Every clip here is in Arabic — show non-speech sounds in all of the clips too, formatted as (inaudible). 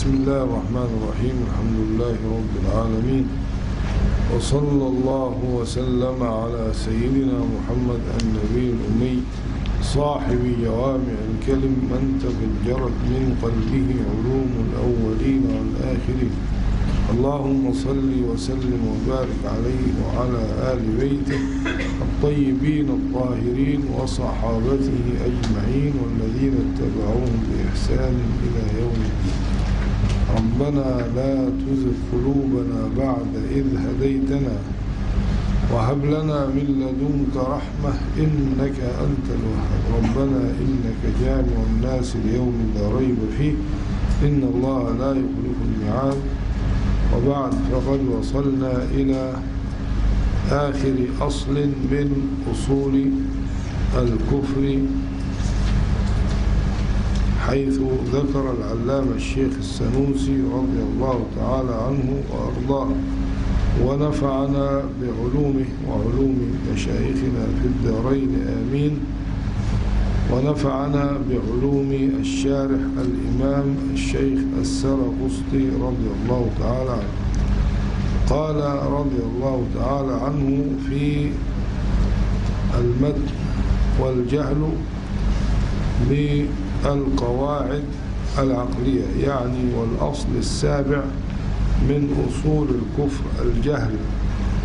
بسم الله الرحمن الرحيم الحمد لله رب العالمين وصلى الله وسلم على سيدنا محمد النبي الأمي صاحب جوامع الكلم من تفجرت من قلبه علوم الأولين والآخرين. اللهم صل وسلم وبارك عليه وعلى آل بيته الطيبين الطاهرين وصحابته أجمعين والذين اتبعوهم بإحسان إلى يوم الدين. ربنا لا تزغ قلوبنا بعد إذ هديتنا وهب لنا من لدنك رحمة إنك أنت الوهاب. ربنا إنك جامع الناس ليوم لا ريب فيه. إن الله لا يخلف الميعاد. وبعد فقد وصلنا إلى آخر أصل من أصول الكفر. حيث ذكر العلامة الشيخ السنوسي رضي الله تعالى عنه وأرضاه. ونفعنا بعلومه وعلوم مشايخنا في الدارين. آمين. ونفعنا بعلوم الشارح الإمام الشيخ السرقسطي رضي الله تعالى عنه. قال رضي الله تعالى عنه في المد والجهل بالقواعد العقلية يعني والأصل السابع من أصول الكفر الجهل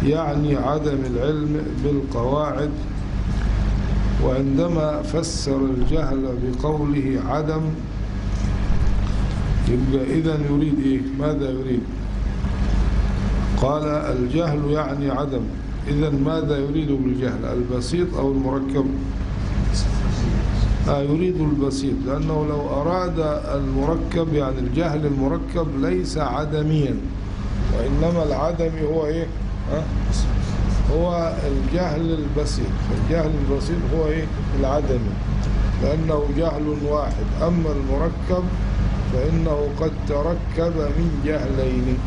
يعني عدم العلم بالقواعد. وعندما فسر الجهل بقوله عدم يبقى إذا يريد إيه؟ ماذا يريد؟ قال الجهل يعني عدم. إذا ماذا يريد بالجهل؟ البسيط أو المركب؟ آه يريد البسيط لأنه لو أراد المركب يعني الجهل المركب ليس عدميا وإنما العدم هو إيه؟ آه هو الجهل البسيط فالجهل البسيط هو إيه؟ العدمي لأنه جهل واحد. أما المركب فإنه قد تركب من جهلين.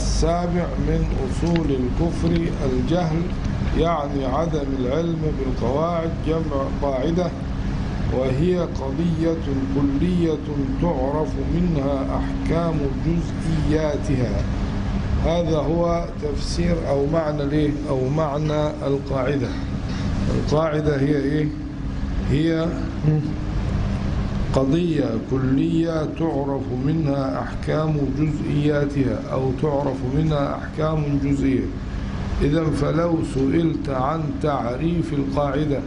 والسابع من أصول الكفر الجهل يعني عدم العلم بالقواعد جمع قاعدة وهي قضية كلية تعرف منها أحكام جزئياتها. هذا هو تفسير أو معنى ليه؟ أو معنى القاعدة. القاعدة هي إيه؟ هي قضية كلية تعرف منها أحكام جزئياتها أو تعرف منها أحكام جزئية. إذا فلو سئلت عن تعريف القاعدة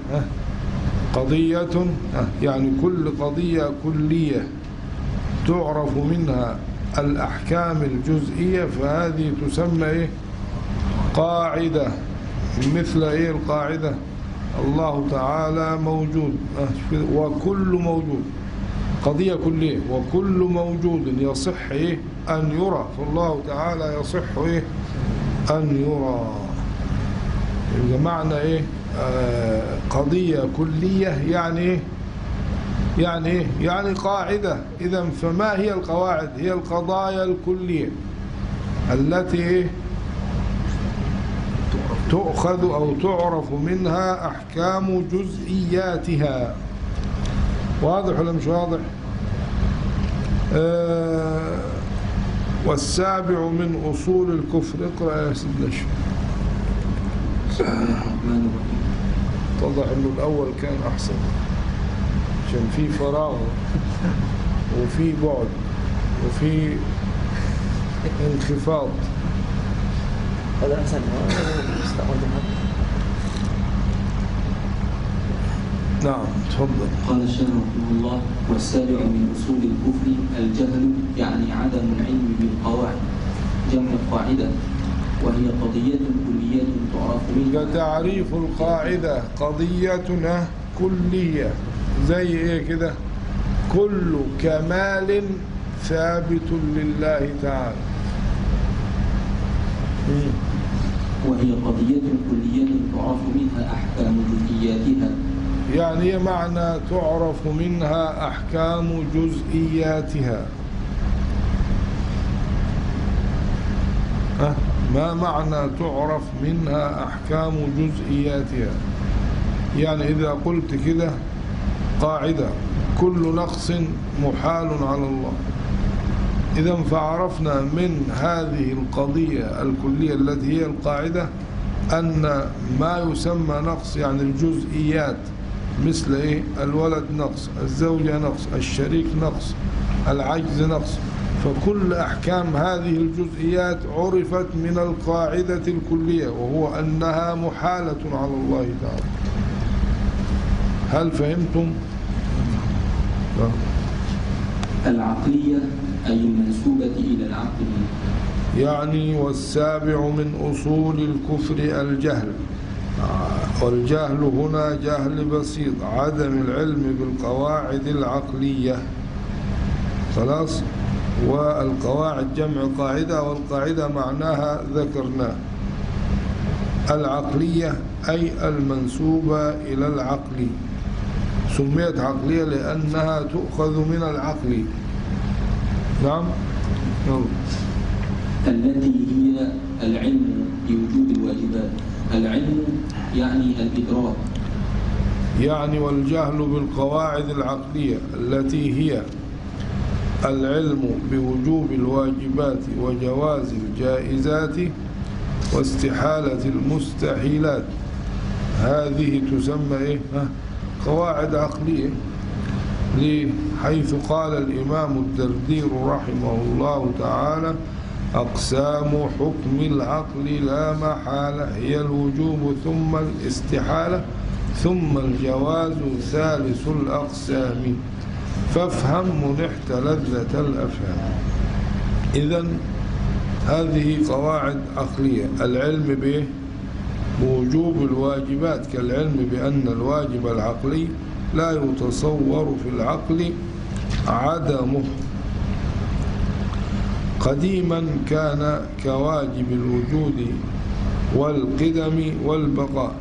قضية يعني كل قضية كلية تعرف منها الأحكام الجزئية فهذه تسمى إيه؟ قاعدة. مثل إيه القاعدة؟ الله تعالى موجود وكل موجود. قضية كلية. وكل موجود يصح إيه أن يرى. فالله تعالى يصح إيه أن يرى. يبقى معنى إيه؟ آه قضية كلية يعني إيه يعني إيه يعني قاعدة. إذا فما هي القواعد؟ هي القضايا الكلية التي تؤخذ أو تعرف منها أحكام جزئياتها. واضح ولا مش واضح؟ آه والسابع من أصول الكفر. اقرأ يا سيدنا الشيخ. اتضح إنه الأول كان أحسن عشان في فراغ وفي بعد وفي انخفاض. هذا أحسن نعم تفضل. قال الشيخ رحمه الله والسابع من أصول الكفر الجهل يعني عدم العلم بالقواعد. جمع قاعدة وهي قضية كلية تعرف منها. تعريف القاعدة قضيتنا كلية. زي إيه كده؟ كل كمال ثابت لله تعالى. وهي قضية كلية تعرف منها أحكام جزئياتها. يعني معنى تعرف منها أحكام جزئياتها؟ ما معنى تعرف منها أحكام جزئياتها؟ يعني إذا قلت كده قاعدة كل نقص محال على الله. إذا فعرفنا من هذه القضية الكلية التي هي القاعدة أن ما يسمى نقص يعني الجزئيات مثل إيه؟ الولد نقص الزوجة نقص الشريك نقص العجز نقص. فكل أحكام هذه الجزئيات عرفت من القاعدة الكلية وهو أنها محالة على الله تعالى. هل فهمتم؟ العقلية أي المنسوبة إلى العقل. يعني والسابع من أصول الكفر الجهل. والجهل هنا جهل بسيط عدم العلم بالقواعد العقلية. خلاص؟ والقواعد جمع قاعدة والقاعدة معناها ذكرناه العقلية أي المنسوبة إلى العقل. سميت عقلية لأنها تؤخذ من العقل. نعم؟ نعم التي هي العلم بوجوب الواجبات. العلم يعني الإدراك يعني والجهل بالقواعد العقلية التي هي العلم بوجوب الواجبات وجواز الجائزات واستحالة المستحيلات هذه تسمى إيه؟ قواعد عقلية؟ حيث قال الإمام الدردير رحمه الله تعالى أقسام حكم العقل لا محالة هي الوجوب ثم الاستحالة ثم الجواز ثالث الأقسام. فافهم منحت لذة الأفهام. إذا هذه قواعد عقلية. العلم به بوجوب الواجبات كالعلم بأن الواجب العقلي لا يتصور في العقل عدمه. قديما كان كواجب الوجود والقدم والبقاء.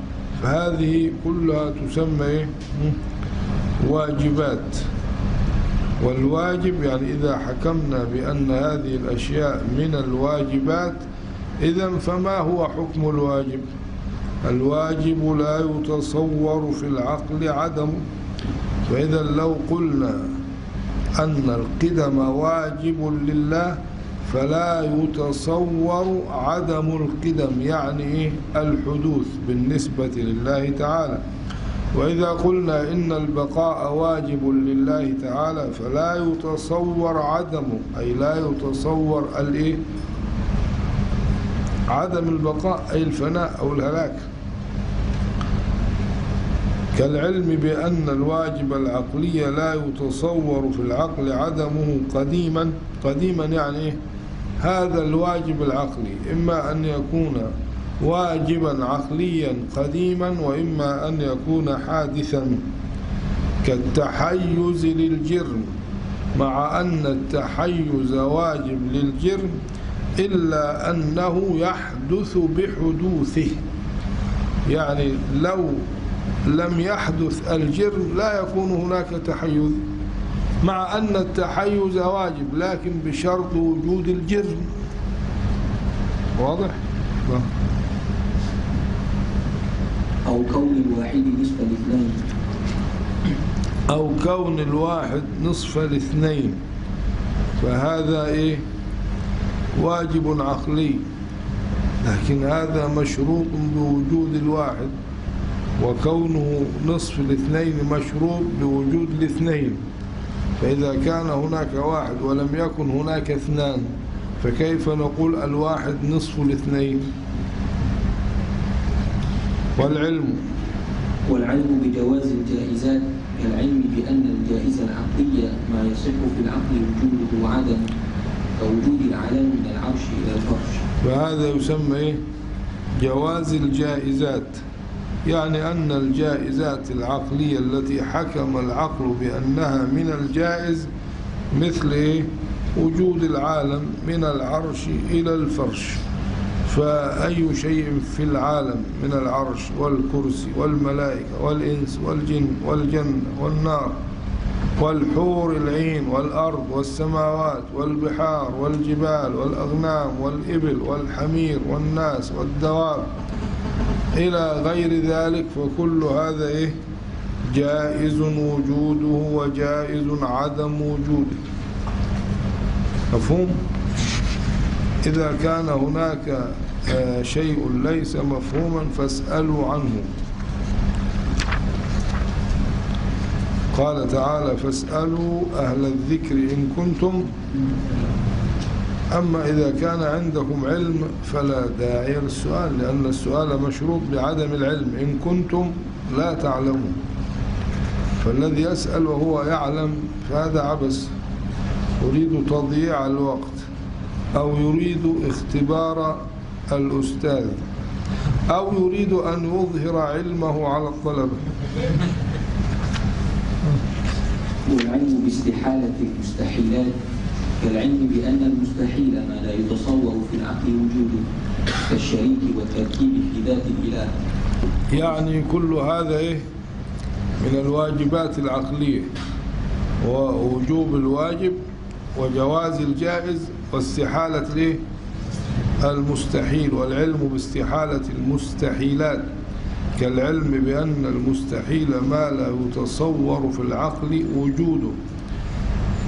فهذه كلها تسمى إيه؟ واجبات. والواجب يعني إذا حكمنا بأن هذه الأشياء من الواجبات إذا فما هو حكم الواجب؟ الواجب لا يتصور في العقل عدمه فإذا لو قلنا أن القدم واجب لله فلا يتصور عدم القدم يعني إيه؟ الحدوث بالنسبة لله تعالى. وإذا قلنا إن البقاء واجب لله تعالى فلا يتصور عدمه أي لا يتصور الإيه؟ عدم البقاء أي الفناء أو الهلاك. كالعلم بأن الواجب العقلي لا يتصور في العقل عدمه قديما قديما يعني إيه؟ هذا الواجب العقلي. إما أن يكون واجبا عقليا قديما وإما أن يكون حادثا كالتحيز للجرم. مع أن التحيز واجب للجرم إلا أنه يحدث بحدوثه. يعني لو لم يحدث الجرم لا يكون هناك تحيز. مع أن التحيز واجب لكن بشرط وجود الجرم واضح؟ أو كون الواحد نصف الاثنين. أو كون الواحد نصف الاثنين. فهذا إيه؟ واجب عقلي. لكن هذا مشروط بوجود الواحد وكونه نصف الاثنين مشروط بوجود الاثنين. فإذا كان هناك واحد ولم يكن هناك اثنان فكيف نقول الواحد نصف الاثنين؟ والعلم. والعلم بجواز الجائزات كالعلم بأن الجائزة العقلية ما يصح في العقل وجوده وعدمه كوجود العلم من العرش إلى الفرش. فهذا يسمى إيه؟ جواز الجائزات. يعني أن الجائزات العقلية التي حكم العقل بأنها من الجائز مثل؟ وجود العالم من العرش إلى الفرش فأي شيء في العالم من العرش والكرسي والملائكة والإنس والجن والجنة والنار والحور العين والأرض والسماوات والبحار والجبال والأغنام والإبل والحمير والناس والدواب إلى غير ذلك فكل هذا إيه؟ جائز وجوده وجائز عدم وجوده. مفهوم؟ إذا كان هناك آه، شيء ليس مفهوما فاسألوا عنه. قال تعالى فاسألوا أهل الذكر إن كنتم أما إذا كان عندكم علم فلا داعي للسؤال لأن السؤال مشروط بعدم العلم. إن كنتم لا تعلمون. فالذي يسأل وهو يعلم فهذا عبث. يريد تضييع الوقت. أو يريد اختبار الأستاذ. أو يريد أن يظهر علمه على الطلبة. والعلم باستحالة المستحيلات. كالعلم بأن المستحيل ما لا يتصور في العقل وجوده كالشريك والتركيب في ذات الإله. يعني كل هذا إيه؟ من الواجبات العقلية ووجوب الواجب وجواز الجائز واستحالة ليه المستحيل والعلم باستحالة المستحيلات. كالعلم بأن المستحيل ما لا يتصور في العقل وجوده.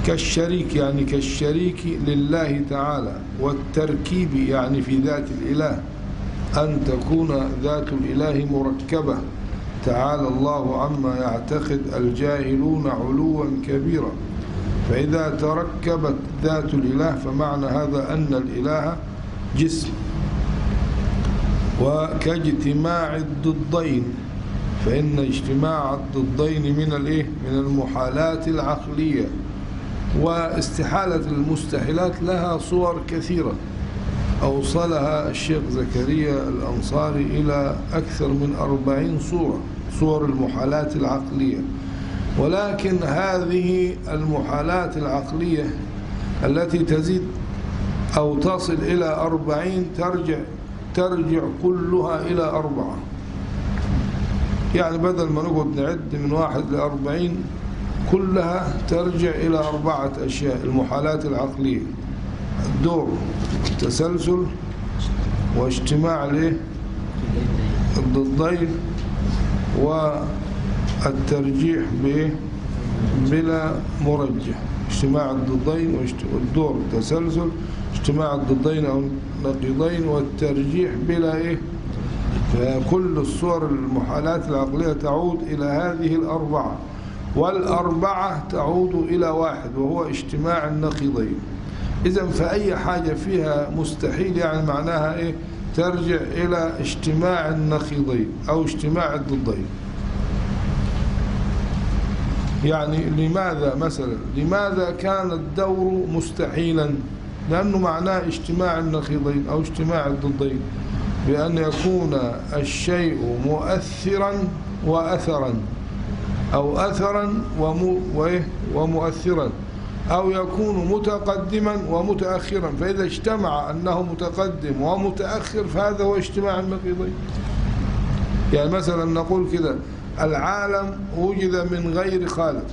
كالشريك يعني كالشريك لله تعالى والتركيب يعني في ذات الإله أن تكون ذات الإله مركبة. تعالى الله عما يعتقد الجاهلون علوا كبيرا. فإذا تركبت ذات الإله فمعنى هذا أن الإله جسم. وكاجتماع الضدين فإن اجتماع الضدين من الإيه؟ من المحالات العقلية. واستحالة المستحيلات لها صور كثيرة. أوصلها الشيخ زكريا الأنصاري إلى أكثر من أربعين صورة صور المحالات العقلية. ولكن هذه المحالات العقلية التي تزيد أو تصل إلى أربعين ترجع ترجع كلها إلى أربعة. يعني بدل ما نقعد نعد من واحد لأربعين كلها ترجع إلى أربعة أشياء المحالات العقلية الدور التسلسل واجتماع الضدين والترجيح بلا مرجح. اجتماع الضدين والدور التسلسل اجتماع الضدين أو النقيضين والترجيح بلا إيه؟ فكل الصور المحالات العقلية تعود إلى هذه الأربعة. والأربعة تعود إلى واحد وهو اجتماع النقيضين. إذا فأي حاجة فيها مستحيل يعني معناها إيه؟ ترجع إلى اجتماع النقيضين أو اجتماع الضدين. يعني لماذا مثلا؟ لماذا كان الدور مستحيلا؟ لأنه معناه اجتماع النقيضين أو اجتماع الضدين. بأن يكون الشيء مؤثرا وأثرا. أو أثرا ومؤثرا. أو يكون متقدما ومتأخرا. فإذا اجتمع أنه متقدم ومتأخر فهذا هو اجتماع النقيضين يعني مثلا نقول كده العالم وجد من غير خالق.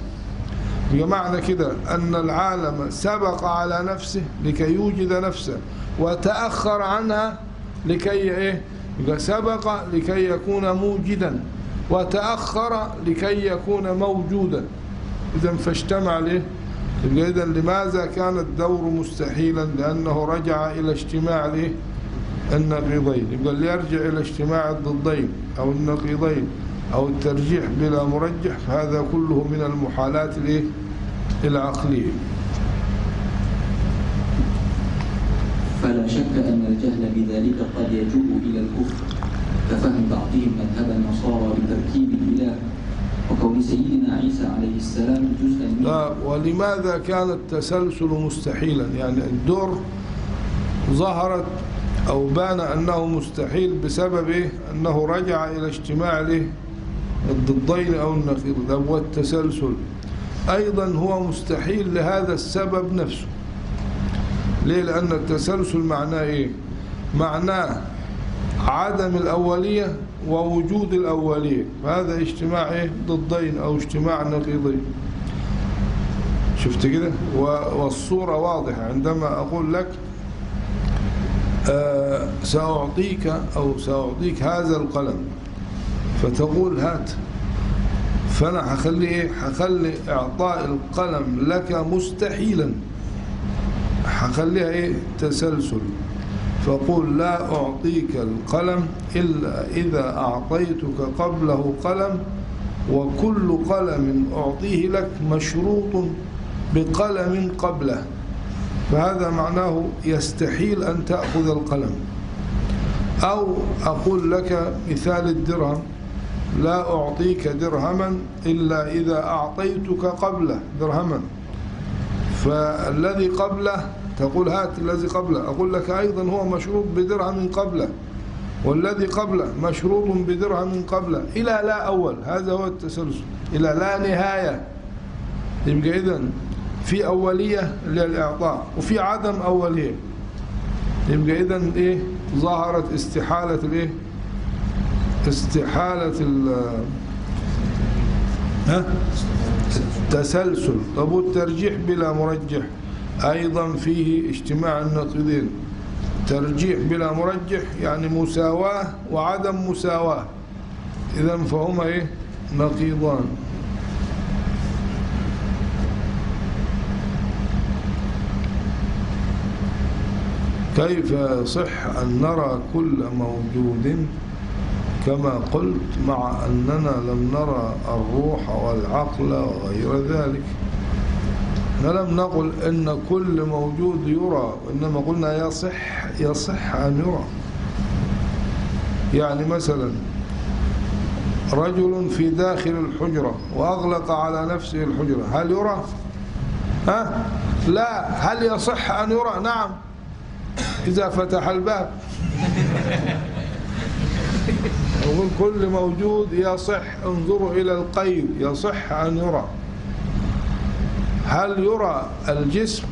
بمعنى كده أن العالم سبق على نفسه لكي يوجد نفسه وتأخر عنها لكي إيه؟ سبق لكي يكون موجدا. وتأخر لكي يكون موجودا. إذا فاجتمع له. إذا لماذا كان الدور مستحيلا؟ لأنه رجع إلى اجتماع له النقيضين. يبقى اللي يرجع إلى اجتماع الضدين أو النقيضين أو الترجيح بلا مرجح فهذا كله من المحالات العقلية فلا شك أن الجهل بذلك قد يجوب إلى الكفر. كفهم بعضهم مذهب النصارى بتركيب الإله وكون سيدنا عيسى عليه السلام جزءا لا ولماذا كان التسلسل مستحيلا؟ يعني الدور ظهرت أو بان أنه مستحيل بسبب إيه؟ أنه رجع إلى اجتماع له الضدين أو النقيض ده التسلسل. أيضا هو مستحيل لهذا السبب نفسه. ليه؟ لأن التسلسل معناه إيه؟ معناه عدم الأولية ووجود الأولية. فهذا اجتماع إيه؟ ضدين أو اجتماع نقيضين. شفت كده؟ والصورة واضحة. عندما أقول لك آه سأعطيك أو سأعطيك هذا القلم فتقول هات. فأنا هخلي إيه؟ هخلي إعطاء القلم لك مستحيلا. هخليها إيه؟ تسلسل. فقول لا أعطيك القلم إلا إذا أعطيتك قبله قلم وكل قلم أعطيه لك مشروط بقلم قبله. فهذا معناه يستحيل أن تأخذ القلم. أو أقول لك مثال الدرهم لا أعطيك درهما إلا إذا أعطيتك قبله درهما. فالذي قبله تقول هات الذي قبله. أقول لك أيضا هو مشروط بدرهم قبله. والذي قبله مشروط بدرهم قبله. إلى لا أول. هذا هو التسلسل. إلى لا نهاية. يبقى إذن في أولية للإعطاء وفي عدم أولية. يبقى إذن إيه؟ ظهرت استحالة الإيه؟ استحالة ال ها؟ التسلسل. طب والترجيح بلا مرجح. أيضا فيه اجتماع النقيضين ترجيح بلا مرجح يعني مساواة وعدم مساواة. إذا فهما إيه؟ نقيضان. كيف يصح أن نرى كل موجود كما قلت مع أننا لم نرى الروح والعقل وغير ذلك؟ لم نقل إن كل موجود يرى وإنما قلنا يصح يصح أن يرى يعني مثلا رجل في داخل الحجرة وأغلق على نفسه الحجرة هل يرى؟ ها؟ لا هل يصح أن يرى؟ نعم إذا فتح الباب يقول كل موجود يصح انظروا إلى القيد يصح أن يرى هل يرى الجسم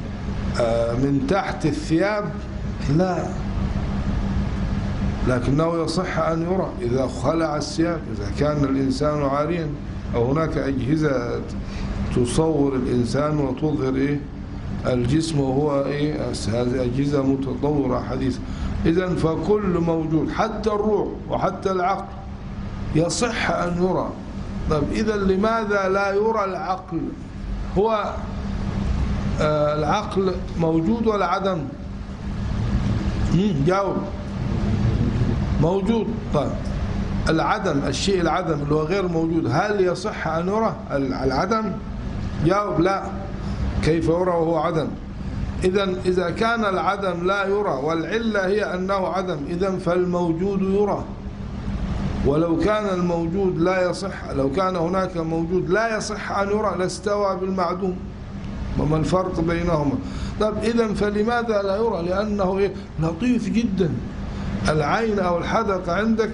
من تحت الثياب؟ لا. لكنه يصح أن يرى إذا خلع الثياب إذا كان الإنسان عاريا أو هناك أجهزة تصور الإنسان وتظهر إيه الجسم وهو إيه هذه أجهزة متطورة حديثة. إذا فكل موجود حتى الروح وحتى العقل يصح أن يرى. طيب إذا لماذا لا يرى العقل؟ هو آه العقل موجود ولا عدم؟ جاوب. موجود. طيب. العدم الشيء العدم اللي هو غير موجود هل يصح أن يرى العدم؟ جاوب لا. كيف يرى وهو عدم؟ إذا إذا كان العدم لا يرى والعلة هي أنه عدم إذا فالموجود يرى. ولو كان الموجود لا يصح لو كان هناك موجود لا يصح أن يرى لاستوى بالمعدوم. وما الفرق بينهما؟ طب إذا فلماذا لا يرى؟ لأنه إيه؟ لطيف جدا. العين أو الحدقة عندك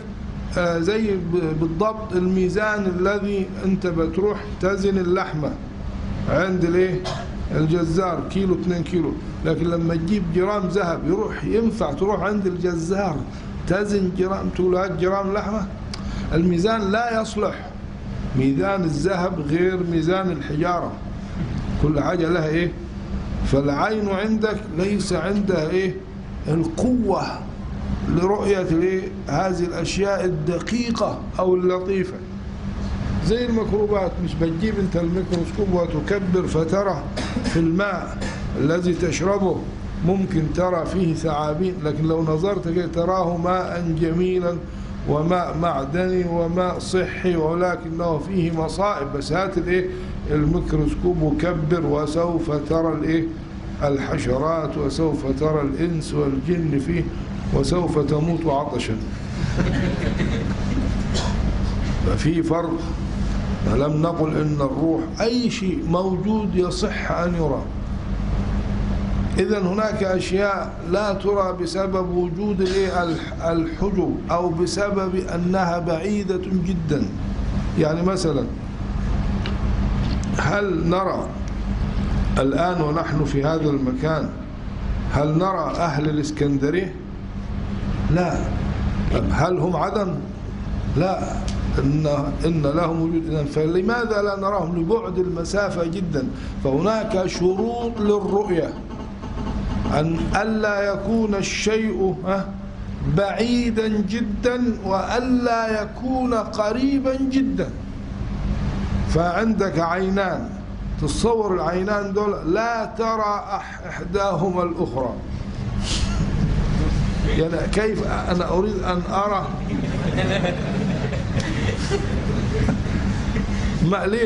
آه زي بالضبط الميزان الذي أنت بتروح تزن اللحمة عند الإيه؟ الجزار كيلو 2 كيلو. لكن لما تجيب جرام ذهب يروح ينفع تروح عند الجزار. تزن جرام تقول هات جرام لحمة. الميزان لا يصلح. ميزان الذهب غير ميزان الحجارة. كل حاجة لها إيه؟ فالعين عندك ليس عندها إيه؟ القوة لرؤية هذه الأشياء الدقيقة أو اللطيفة. زي الميكروبات مش بتجيب أنت الميكروسكوب وتكبر فترى في الماء الذي تشربه. ممكن ترى فيه ثعابين لكن لو نظرت تراه ماء جميلا وماء معدني وماء صحي ولكنه فيه مصائب. بس هات الإيه؟ الميكروسكوب وكبر وسوف ترى الإيه؟ الحشرات وسوف ترى الإنس والجن فيه وسوف تموت عطشا. (laughs) ففي فرق. فلم نقل إن الروح أي شيء موجود يصح أن يرى. اذا هناك أشياء لا ترى بسبب وجود الحجب أو بسبب أنها بعيدة جدا. يعني مثلا هل نرى الآن ونحن في هذا المكان هل نرى أهل الإسكندرية؟ لا. هل هم عدم؟ لا. إن, إن لهم وجود. إذن فلماذا لا نراهم؟ لبعد المسافة جدا. فهناك شروط للرؤية. أن ألا يكون الشيء بعيدا جدا وألا يكون قريبا جدا. فعندك عينان تصور العينان دول لا ترى إحداهما الأخرى. يعني كيف أنا أريد أن أرى؟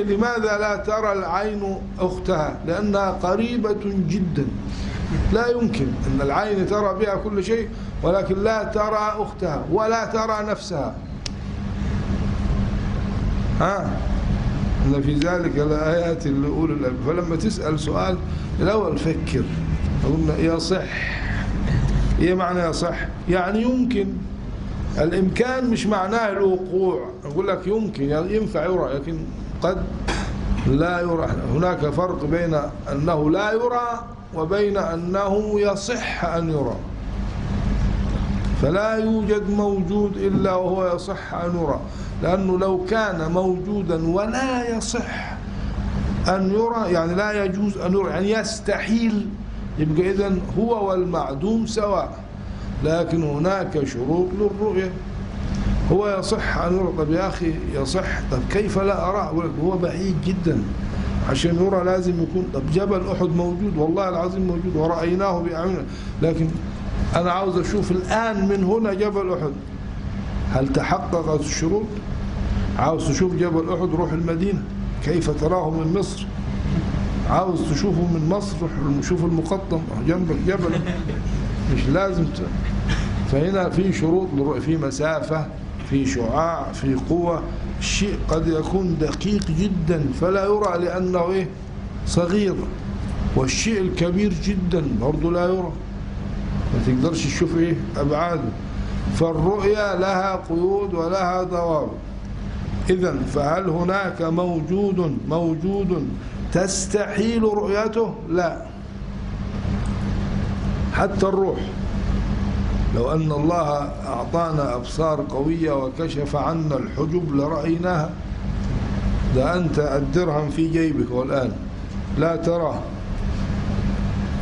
لماذا لا ترى العين أختها؟ لأنها قريبة جدا. لا يمكن أن العين ترى بها كل شيء ولكن لا ترى أختها ولا ترى نفسها. ها؟ إن في ذلك لآيات لأولي الألباب. فلما تسأل سؤال الأول فكر. قلنا يصح إيه معنى يصح يعني يمكن. الإمكان مش معناه الوقوع. أقول لك يمكن يعني ينفع يرى لكن قد لا يرى. هناك فرق بين أنه لا يرى وبين أنه يصح أن يرى. فلا يوجد موجود إلا وهو يصح أن يرى. لأنه لو كان موجودا ولا يصح أن يرى يعني لا يجوز أن يرى يعني يستحيل. يبقى إذن هو والمعدوم سواء. لكن هناك شروط للرؤية. هو يصح أن يرى. طب يا أخي يصح. طب كيف لا أراه هو بعيد جدا. عشان يرى لازم يكون طب جبل أحد موجود؟ والله العظيم موجود ورأيناه بأعيننا. لكن أنا عاوز أشوف الآن من هنا جبل أحد. هل تحققت الشروط؟ عاوز تشوف جبل أحد روح المدينة؟ كيف تراه من مصر؟ عاوز تشوفه من مصر شوف المقطم جنبك جبل. مش لازم ت... فهنا في شروط في مسافة في شعاع في قوة. الشيء قد يكون دقيق جدا فلا يرى لأنه إيه؟ صغير. والشيء الكبير جدا برضه لا يرى. ما تقدرش تشوف إيه؟ أبعاده فالرؤيا لها قيود ولها ضوابط إذا فهل هناك موجود موجود تستحيل رؤيته؟ لا. حتى الروح. لو أن الله أعطانا أبصار قوية وكشف عنا الحجب لرأيناها ده أنت الدرهم في جيبك والآن. لا تراه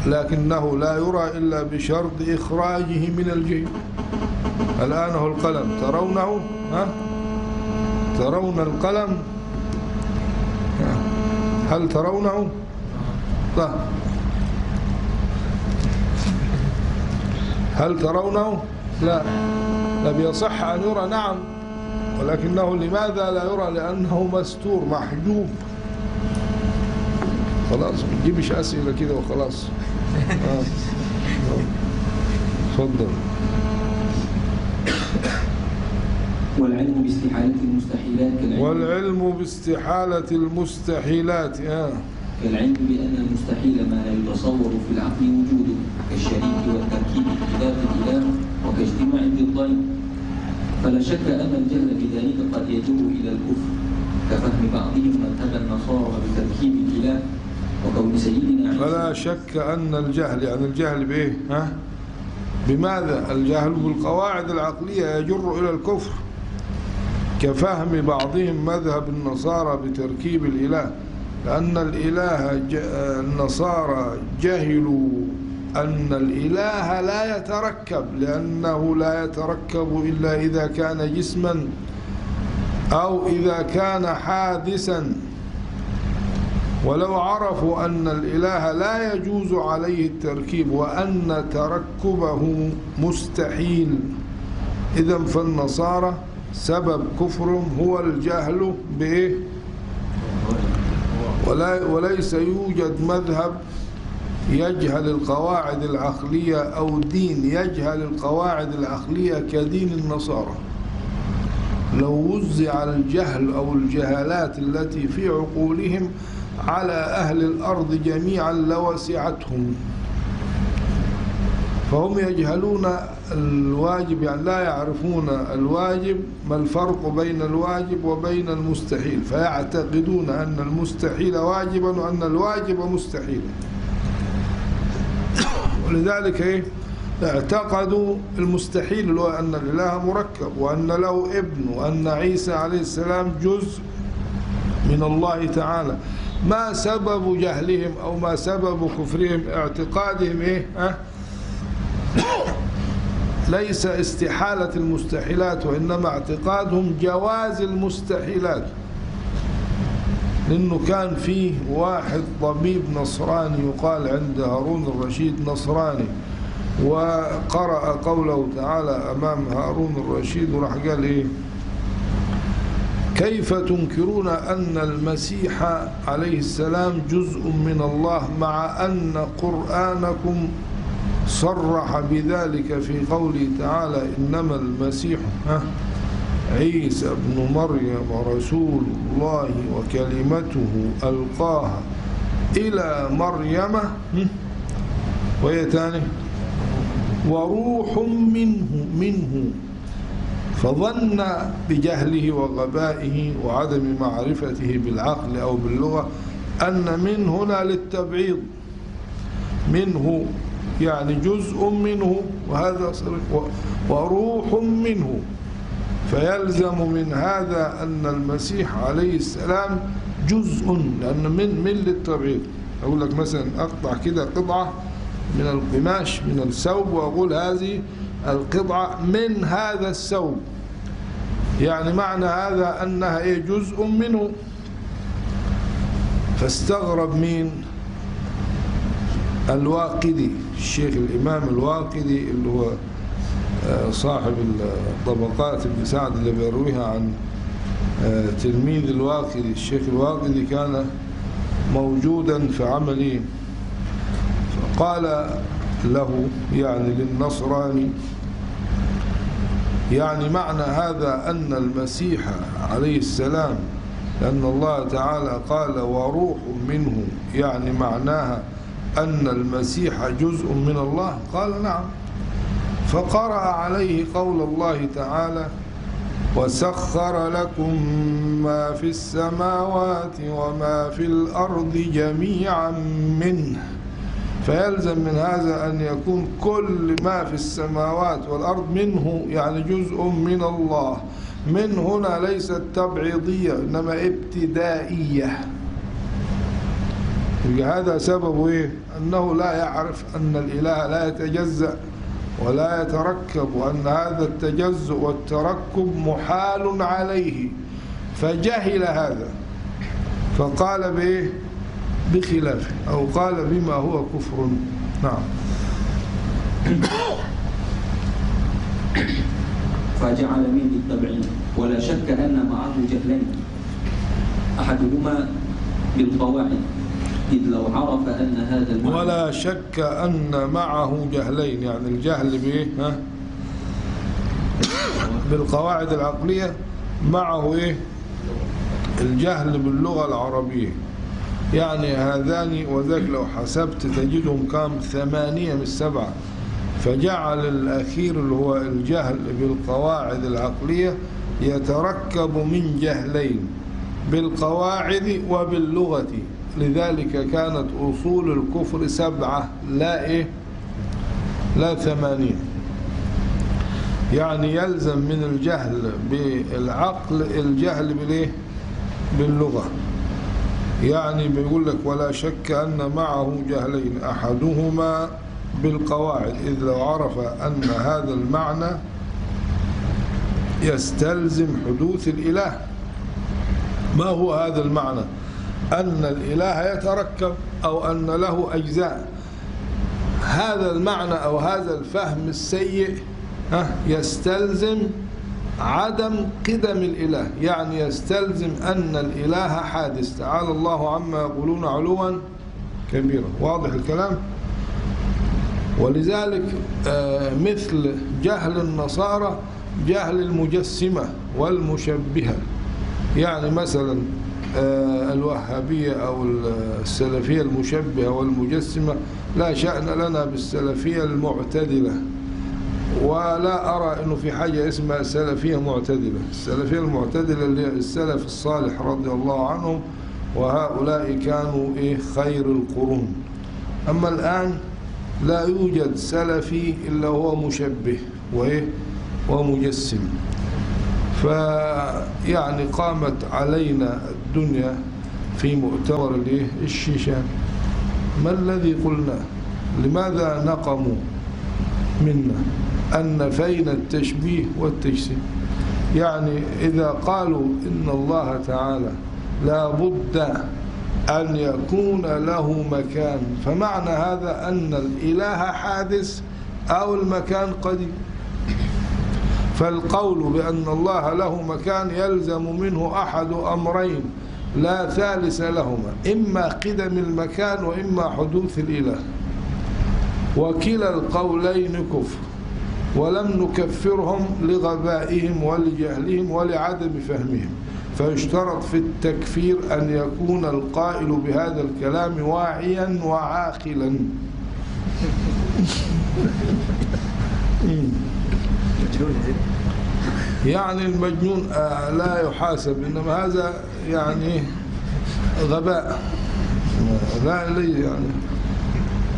لكنه لا يرى إلا بشرط إخراجه من الجيب. الآن هو القلم. ترونه؟ ها؟ ترون القلم؟ هل ترونه؟ طيب هل ترونه لا. لم يصح أن يرى نعم ولكنه لماذا لا يرى؟ لأنه مستور محجوب. خلاص ما تجيبش أسئلة كده وخلاص. آه. تفضل. والعلم باستحالة المستحيلات والعلم باستحالة المستحيلات آه. كالعلم بأن المستحيل ما لا يتصور في العقل وجوده كالشريك والتركيب في ذات الإله وكاجتماع الضدين فلا شك أن الجهل بذلك قد يجر إلى الكفر كفهم بعضهم مذهب النصارى بتركيب الإله وكون سيدنا فلا شك أن الجهل يعني الجهل بإيه؟ ها؟ بماذا؟ الجهل بالقواعد العقلية يجر إلى الكفر كفهم بعضهم مذهب النصارى بتركيب الإله. لأن الإله ج... النصارى جهلوا أن الإله لا يتركب لأنه لا يتركب إلا إذا كان جسما أو إذا كان حادثا. ولو عرفوا أن الإله لا يجوز عليه التركيب وأن تركبه مستحيل. إذا فالنصارى سبب كفرهم هو الجهل بإيه؟ وليس يوجد مذهب يجهل القواعد العقلية أو دين يجهل القواعد العقلية كدين النصارى. لو وزع الجهل أو الجهالات التي في عقولهم على أهل الأرض جميعا لوسعتهم. فهم يجهلون الواجب يعني لا يعرفون الواجب ما الفرق بين الواجب وبين المستحيل فيعتقدون أن المستحيل واجبا وأن الواجب مستحيل. ولذلك إيه؟ اعتقدوا المستحيل اللي هو أن الإله مركب وأن له ابن وأن عيسى عليه السلام جزء من الله تعالى. ما سبب جهلهم أو ما سبب كفرهم اعتقادهم إيه؟ أه؟ ليس استحالة المستحيلات وإنما اعتقادهم جواز المستحيلات. لأنه كان فيه واحد طبيب نصراني يقال عند هارون الرشيد نصراني وقرأ قوله تعالى أمام هارون الرشيد وراح قال إيه؟ كيف تنكرون أن المسيح عليه السلام جزء من الله مع أن قرآنكم صرح بذلك في قوله تعالى إنما المسيح عيسى ابن مريم رسول الله وكلمته ألقاها إلى مريم هم؟ وهي تاني وروح منه منه فظن بجهله وغبائه وعدم معرفته بالعقل أو باللغة أن من هنا للتبعيض منه يعني جزء منه وهذا وروح منه. فيلزم من هذا أن المسيح عليه السلام جزء لأن من من للتبعيض. أقول لك مثلا أقطع كده قطعة من القماش من الثوب وأقول هذه القطعة من هذا الثوب. يعني معنى هذا أنها إيه؟ جزء منه. فاستغرب مين؟ الواقدي الشيخ الإمام الواقدي اللي هو صاحب الطبقات ابن سعد اللي بيرويها عن تلميذ الواقدي الشيخ الواقدي كان موجودا في عمله فقال له يعني للنصراني يعني معنى هذا أن المسيح عليه السلام لأن الله تعالى قال وروح منه يعني معناها أن المسيح جزء من الله؟ قال نعم. فقرأ عليه قول الله تعالى وسخر لكم ما في السماوات وما في الأرض جميعا منه. فيلزم من هذا أن يكون كل ما في السماوات والأرض منه يعني جزء من الله. من هنا ليست تبعيضية إنما ابتدائية. هذا سبب إيه؟ أنه لا يعرف أن الإله لا يتجزأ ولا يتركب وأن هذا التجزؤ والتركب محال عليه. فجهل هذا. فقال بإيه؟ بخلافه أو قال بما هو كفر. نعم. فجعل منه التبعين. ولا شك أن معه جهلين أحدهما بالقواعد إذ لو عرف أن هذا المعنى ولا شك أن معه جهلين يعني الجهل بإيه ها؟ بالقواعد العقلية معه إيه؟ الجهل باللغة العربية. يعني هذان وذاك لو حسبت تجدهم كام؟ ثمانية من سبعة فجعل الأخير اللي هو الجهل بالقواعد العقلية يتركب من جهلين بالقواعد وباللغة. لذلك كانت أصول الكفر سبعة لا إيه؟ لا ثمانية يعني يلزم من الجهل بالعقل الجهل بالإيه؟ باللغة. يعني بيقول لك ولا شك أن معه جهلين أحدهما بالقواعد إذ لو عرف أن هذا المعنى يستلزم حدوث الإله. ما هو هذا المعنى؟ أن الإله يتركب أو أن له أجزاء. هذا المعنى أو هذا الفهم السيء يستلزم عدم قدم الإله. يعني يستلزم أن الإله حادث. تعالى الله عما يقولون علوا كبيرا. واضح الكلام؟ ولذلك مثل جهل النصارى جهل المجسمة والمشبهة. يعني مثلا الوهابية أو السلفية المشبهة والمجسمة لا شأن لنا بالسلفية المعتدلة. ولا أرى أنه في حاجة اسمها سلفية معتدلة. السلفية المعتدلة اللي السلف الصالح رضي الله عنهم وهؤلاء كانوا إيه؟ خير القرون. أما الآن لا يوجد سلفي إلا هو مشبه وإيه؟ ومجسم. فيعني قامت علينا الدنيا في مؤتمر الشيشان ما الذي قلنا؟ لماذا نقموا منا أن نفينا التشبيه والتجسيم؟ يعني إذا قالوا إن الله تعالى لا بد أن يكون له مكان فمعنى هذا أن الإله حادث أو المكان قديم. فالقول بأن الله له مكان يلزم منه أحد أمرين لا ثالث لهما إما قدم المكان وإما حدوث الإله. وكلا القولين كفر ولم نكفرهم لغبائهم ولجهلهم ولعدم فهمهم. فيشترط في التكفير أن يكون القائل بهذا الكلام واعيا وعاقلا. (laughs) مجنون يعني المجنون آه، لا يحاسب إنما هذا يعني غباء. لا لي يعني.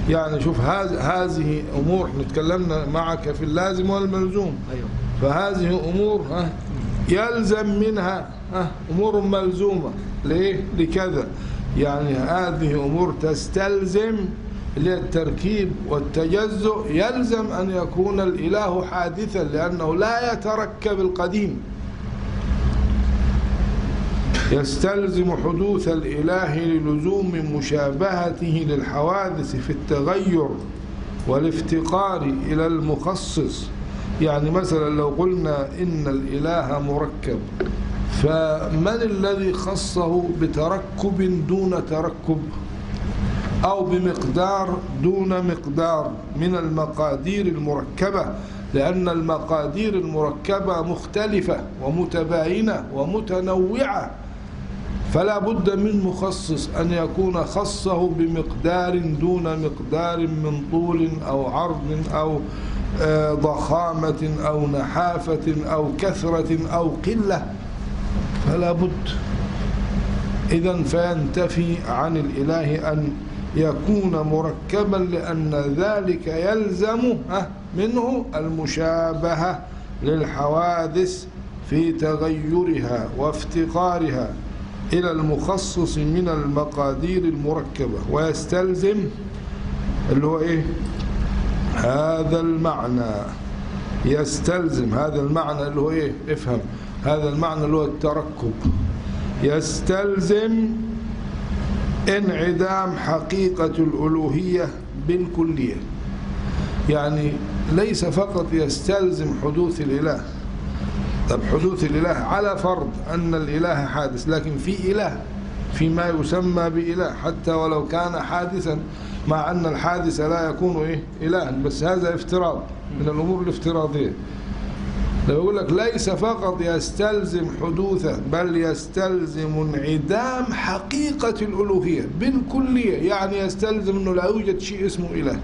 يعني شوف هذه هذه أمور إحنا تكلمنا معك في اللازم والملزوم. أيوه. فهذه أمور ها يلزم منها ها أمور ملزومة. ليه؟ لكذا. يعني هذه أمور تستلزم التركيب والتجزؤ يلزم أن يكون الإله حادثا لأنه لا يتركب القديم. يستلزم حدوث الإله للزوم مشابهته للحوادث في التغير والافتقار إلى المخصص. يعني مثلا لو قلنا إن الإله مركب فمن الذي خصه بتركب دون تركب؟ أو بمقدار دون مقدار من المقادير المركبة لأن المقادير المركبة مختلفة ومتباينة ومتنوعة. فلا بد من مخصص أن يكون خصه بمقدار دون مقدار من طول أو عرض أو آه، ضخامة أو نحافة أو كثرة أو قلة. فلا بد. إذا فينتفي عن الإله أن يكون مركبا لأن ذلك يلزم منه المشابهة للحوادث في تغيرها وافتقارها إلى المخصص من المقادير المركبة. ويستلزم اللي هو إيه؟ هذا المعنى. يستلزم هذا المعنى اللي هو إيه؟ افهم. هذا المعنى اللي هو التركب. يستلزم انعدام حقيقة الألوهية بالكلية. يعني ليس فقط يستلزم حدوث الإله. طب حدوث الإله على فرض أن الإله حادث لكن في إله فيما يسمى بإله حتى ولو كان حادثا مع أن الحادث لا يكون إيه؟ إلها بس هذا افتراض من الأمور الافتراضية. لو يقول لك ليس فقط يستلزم حدوثه بل يستلزم انعدام حقيقة الألوهية بالكلية. يعني يستلزم أنه لا يوجد شيء اسمه إله.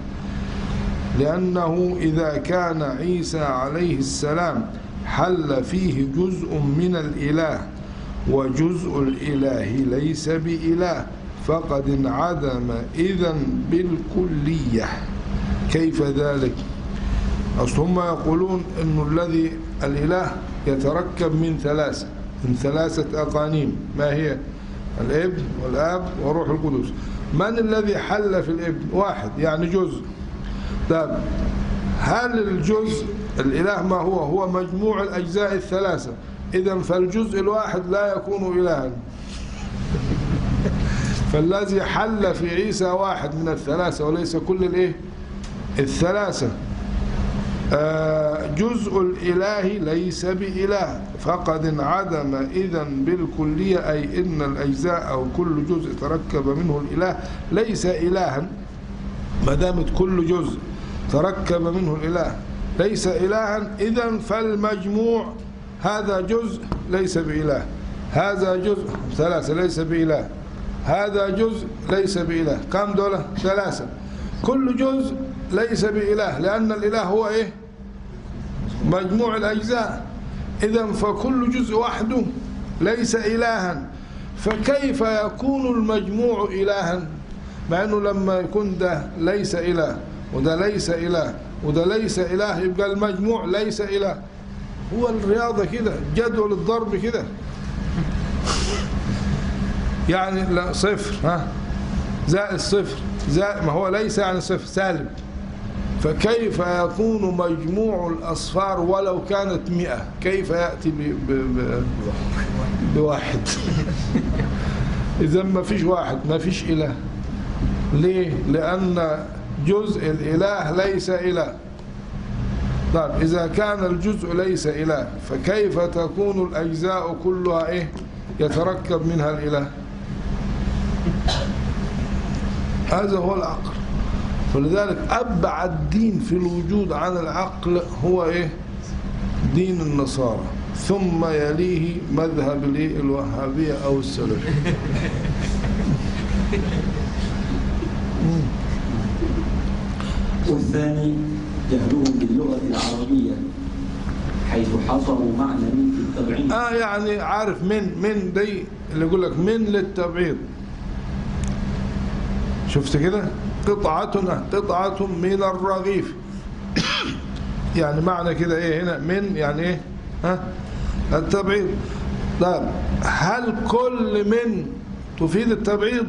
لأنه إذا كان عيسى عليه السلام حل فيه جزء من الإله وجزء الإله ليس بإله فقد انعدم إذا بالكلية. كيف ذلك؟ أصل هم يقولون أن الذي الإله يتركب من ثلاثة من ثلاثة أقانيم. ما هي؟ الإبن والآب وروح القدس. من الذي حل في الإبن؟ واحد يعني جزء. طيب هل الجزء الإله ما هو؟ هو مجموع الأجزاء الثلاثة. إذا فالجزء الواحد لا يكون إلها. (laughs) فالذي حل في عيسى واحد من الثلاثة وليس كل الإيه؟ الثلاثة. جزء الإله ليس بإله. فقد انعدم إذا بالكلية أي إن الأجزاء أو كل جزء تركب منه الإله. ليس إلها ما دامت كل جزء تركب منه الإله. ليس إلها إذا فالمجموع هذا جزء ليس بإله. هذا جزء ثلاثة ليس بإله. هذا جزء ليس بإله. كم دولة؟ ثلاثة. كل جزء ليس بإله لأن الإله هو إيه؟ مجموع الأجزاء. إذا فكل جزء وحده ليس إلها. فكيف يكون المجموع إلها؟ مع أنه لما يكون ده ليس إله وده ليس إله وده ليس إله يبقى المجموع ليس إله. هو الرياضة كده جدول الضرب كده. يعني لا صفر ها؟ زائد صفر زائد ما هو ليس يعني صفر سالب. فكيف يكون مجموع الأصفار ولو كانت مئة؟ كيف يأتي ب... ب... بواحد؟ (laughs) إذا ما فيش واحد ما فيش إله. ليه؟ لأن جزء الإله ليس إله. طيب إذا كان الجزء ليس إله فكيف تكون الأجزاء كلها إيه؟ يتركب منها الإله؟ هذا هو العقل. فلذلك أبعد دين في الوجود عن العقل هو إيه؟ دين النصارى. ثم يليه مذهب؟ الوهابية أو السلفية. والثاني جهلهم باللغة العربية حيث حصروا معنى من في التبعيد آه يعني عارف من من دي؟ اللي يقول لك من للتبعيض. شفت كده؟ قطعة قطعة من الرغيف. يعني معنى كده إيه هنا؟ من يعني إيه؟ ها؟ التبعيض. طيب هل كل من تفيد التبعيض؟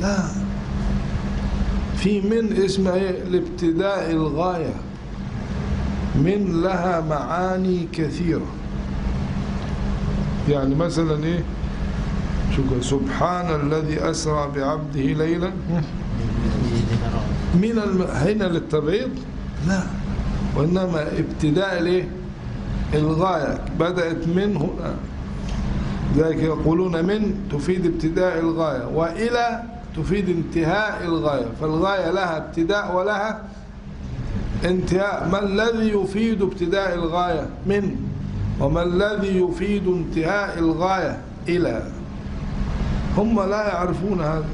لا. في من اسمها إيه؟ لابتداء الغاية. من لها معاني كثيرة. يعني مثلا إيه؟ سبحان الذي أسرى بعبده ليلا. من. هنا للتبعيض لا. وإنما ابتداء الايه الغاية. بدأت من هنا. ذلك يقولون من تفيد ابتداء الغاية وإلى تفيد انتهاء الغاية. فالغاية لها ابتداء ولها انتهاء. ما الذي يفيد ابتداء الغاية؟ من. وما الذي يفيد انتهاء الغاية؟ إلى. هم لا يعرفون هذا.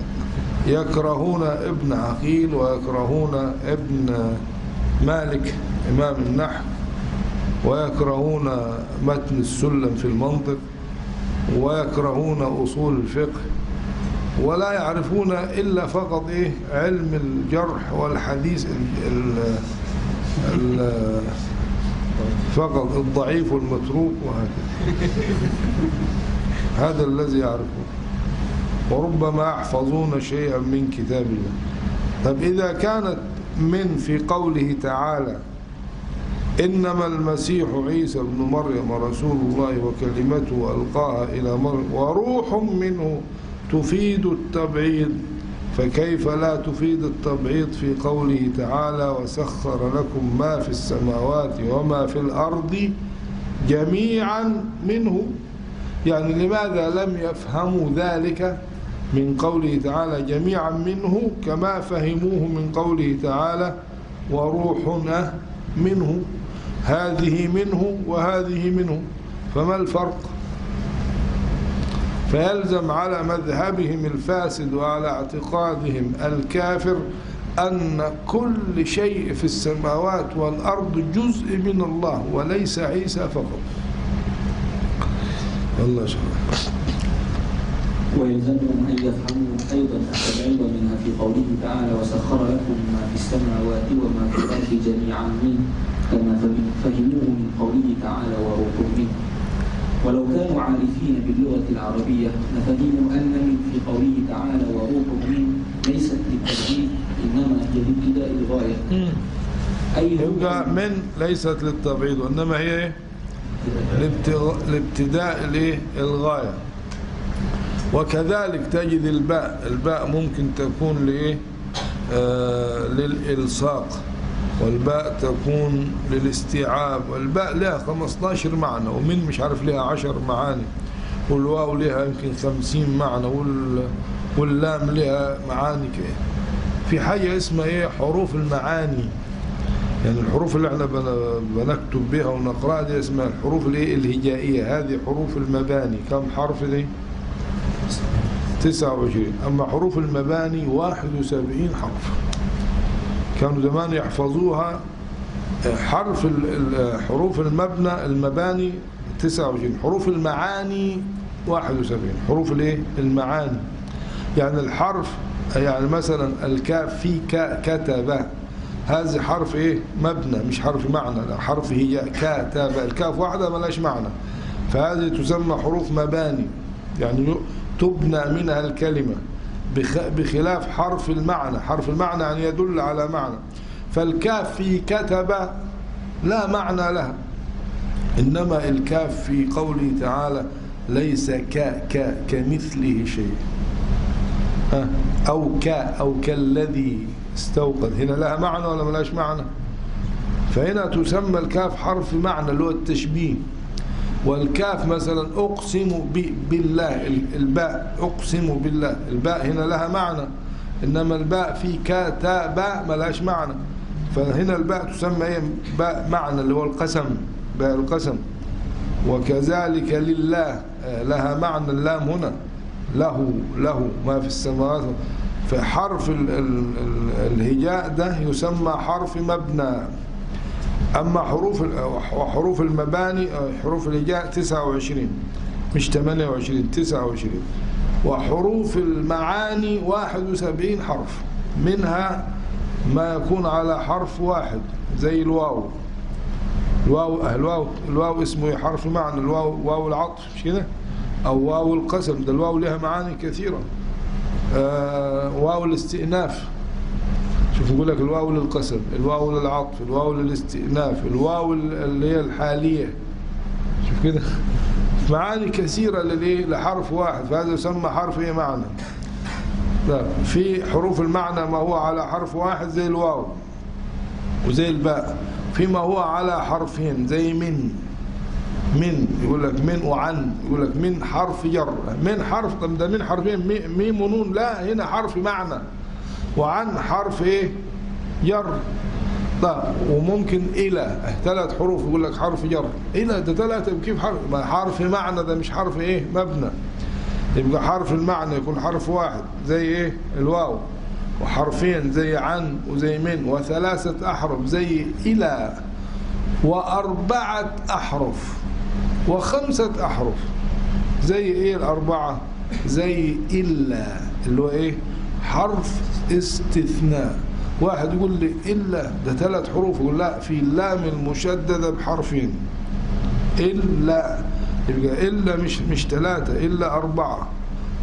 يكرهون ابن عقيل ويكرهون ابن مالك إمام النحو ويكرهون متن السلم في المنطق ويكرهون أصول الفقه ولا يعرفون إلا فقط إيه؟ علم الجرح والحديث ال ال ال فقط الضعيف والمتروك وهكذا. هذا الذي يعرفون وربما يحفظون شيئا من كتاب الله. طب إذا كانت من في قوله تعالى إنما المسيح عيسى ابن مريم رسول الله وكلمته ألقاها إلى مريم وروح منه تفيد التبعيض فكيف لا تفيد التبعيض في قوله تعالى وسخر لكم ما في السماوات وما في الأرض جميعا منه؟ يعني لماذا لم يفهموا ذلك؟ من قوله تعالى جميعا منه كما فهموه من قوله تعالى وروحنا منه هذه منه وهذه منه فما الفرق؟ فيلزم على مذهبهم الفاسد وعلى اعتقادهم الكافر أن كل شيء في السماوات والأرض جزء من الله وليس عيسى فقط. الله شكرا. ويلزمهم أن يفهموا أيضا التبعيض منها في قوله تعالى وسخر لكم ما في السماوات وما في الأرض جميعا منه. كما فهموه من قوله تعالى وروح منه. ولو كانوا عارفين باللغة العربية لفهموا أن من في قوله تعالى وروح منه ليست للتبعيض إنما هي لابتداء الغاية. أي يبقى من ليست للتبعيض وإنما هي إيه؟ لابتداء. الغاية وكذلك تجد الباء الباء ممكن تكون لإيه؟ آه للإلصاق والباء تكون للاستيعاب والباء لها 15 معنى ومن مش عارف لها 10 معاني والواو لها يمكن 50 معنى وال واللام لها معاني كده. في حاجة اسمها إيه؟ حروف المعاني. يعني الحروف اللي إحنا بن- بنكتب بها ونقرأها دي اسمها الحروف الإيه؟ الهجائية. هذه حروف المباني. كم حرف دي؟ 29 أما حروف المباني 71 حرف. كانوا زمان يحفظوها حرف حروف المبنى المباني 29 حروف المعاني 71 حروف الإيه؟ المعاني. يعني الحرف يعني مثلا الكاف في ك- كتب. هذا حرف إيه؟ مبنى مش حرف معنى. لا حرف هي كتب الكاف واحدة ملاش معنى. فهذه تسمى حروف مباني. يعني تبنى منها الكلمة بخ- بخلاف حرف المعنى. حرف المعنى يعني يدل على معنى. فالكاف في كتب لا معنى لها. إنما الكاف في قوله تعالى ليس ك ك كمثله شيء. أو ك أو كالذي استوقد. هنا لها معنى ولا ملاش معنى؟ فهنا تسمى الكاف حرف معنى اللي هو التشبيه. والكاف مثلا أقسم بالله ال- الباء أقسم بالله. الباء هنا لها معنى إنما الباء في كا تا باء ملاش معنى. فهنا الباء تسمى إيه؟ باء معنى اللي هو القسم باء القسم. وكذلك لله آه، لها معنى اللام هنا. له له ما في السماوات. فحرف ال ال ال الهجاء ده يسمى حرف مبنى. أما حروف وحروف المباني حروف الهجاء 29 مش 28 29 وحروف المعاني 71 حرف منها ما يكون على حرف واحد زي الواو. الواو الواو الواو اسمه إيه؟ حرف معنى الواو واو العطف مش كده؟ أو واو القسم ده الواو لها معاني كثيرة. آه واو الاستئناف. شوف يقول لك الواو للقسم الواو للعطف الواو للاستئناف الواو ال- اللي هي الحالية. شوف كده. (laughs) معاني كثيرة للإيه؟ لحرف واحد. فهذا يسمى حرف إيه معنى؟ لا في حروف المعنى ما هو على حرف واحد زي الواو وزي الباء. فيما هو على حرفين زي من. من يقول لك من وعن يقول لك من حرف جر. من حرف طب ده من حرفين مي- ميم ونون. لا هنا حرف معنى. وعن حرف إيه؟ جر طيب وممكن إلى. ثلاث حروف يقول لك حرف جر إلى ده ثلاثة كيف حرف؟ ما حرف معنى ده مش حرف إيه؟ مبنى. يبقى حرف المعنى يكون حرف واحد زي إيه؟ الواو. وحرفين زي عن وزي من. وثلاثة أحرف زي إلى. وأربعة أحرف. وخمسة أحرف. زي إيه الأربعة؟ زي إلا. اللي هو إيه؟ حرف استثناء. واحد يقول لي إلا ده ثلاث حروف يقول لا في اللام المشددة بحرفين. إلا يبقى إلا مش مش ثلاثة إلا أربعة.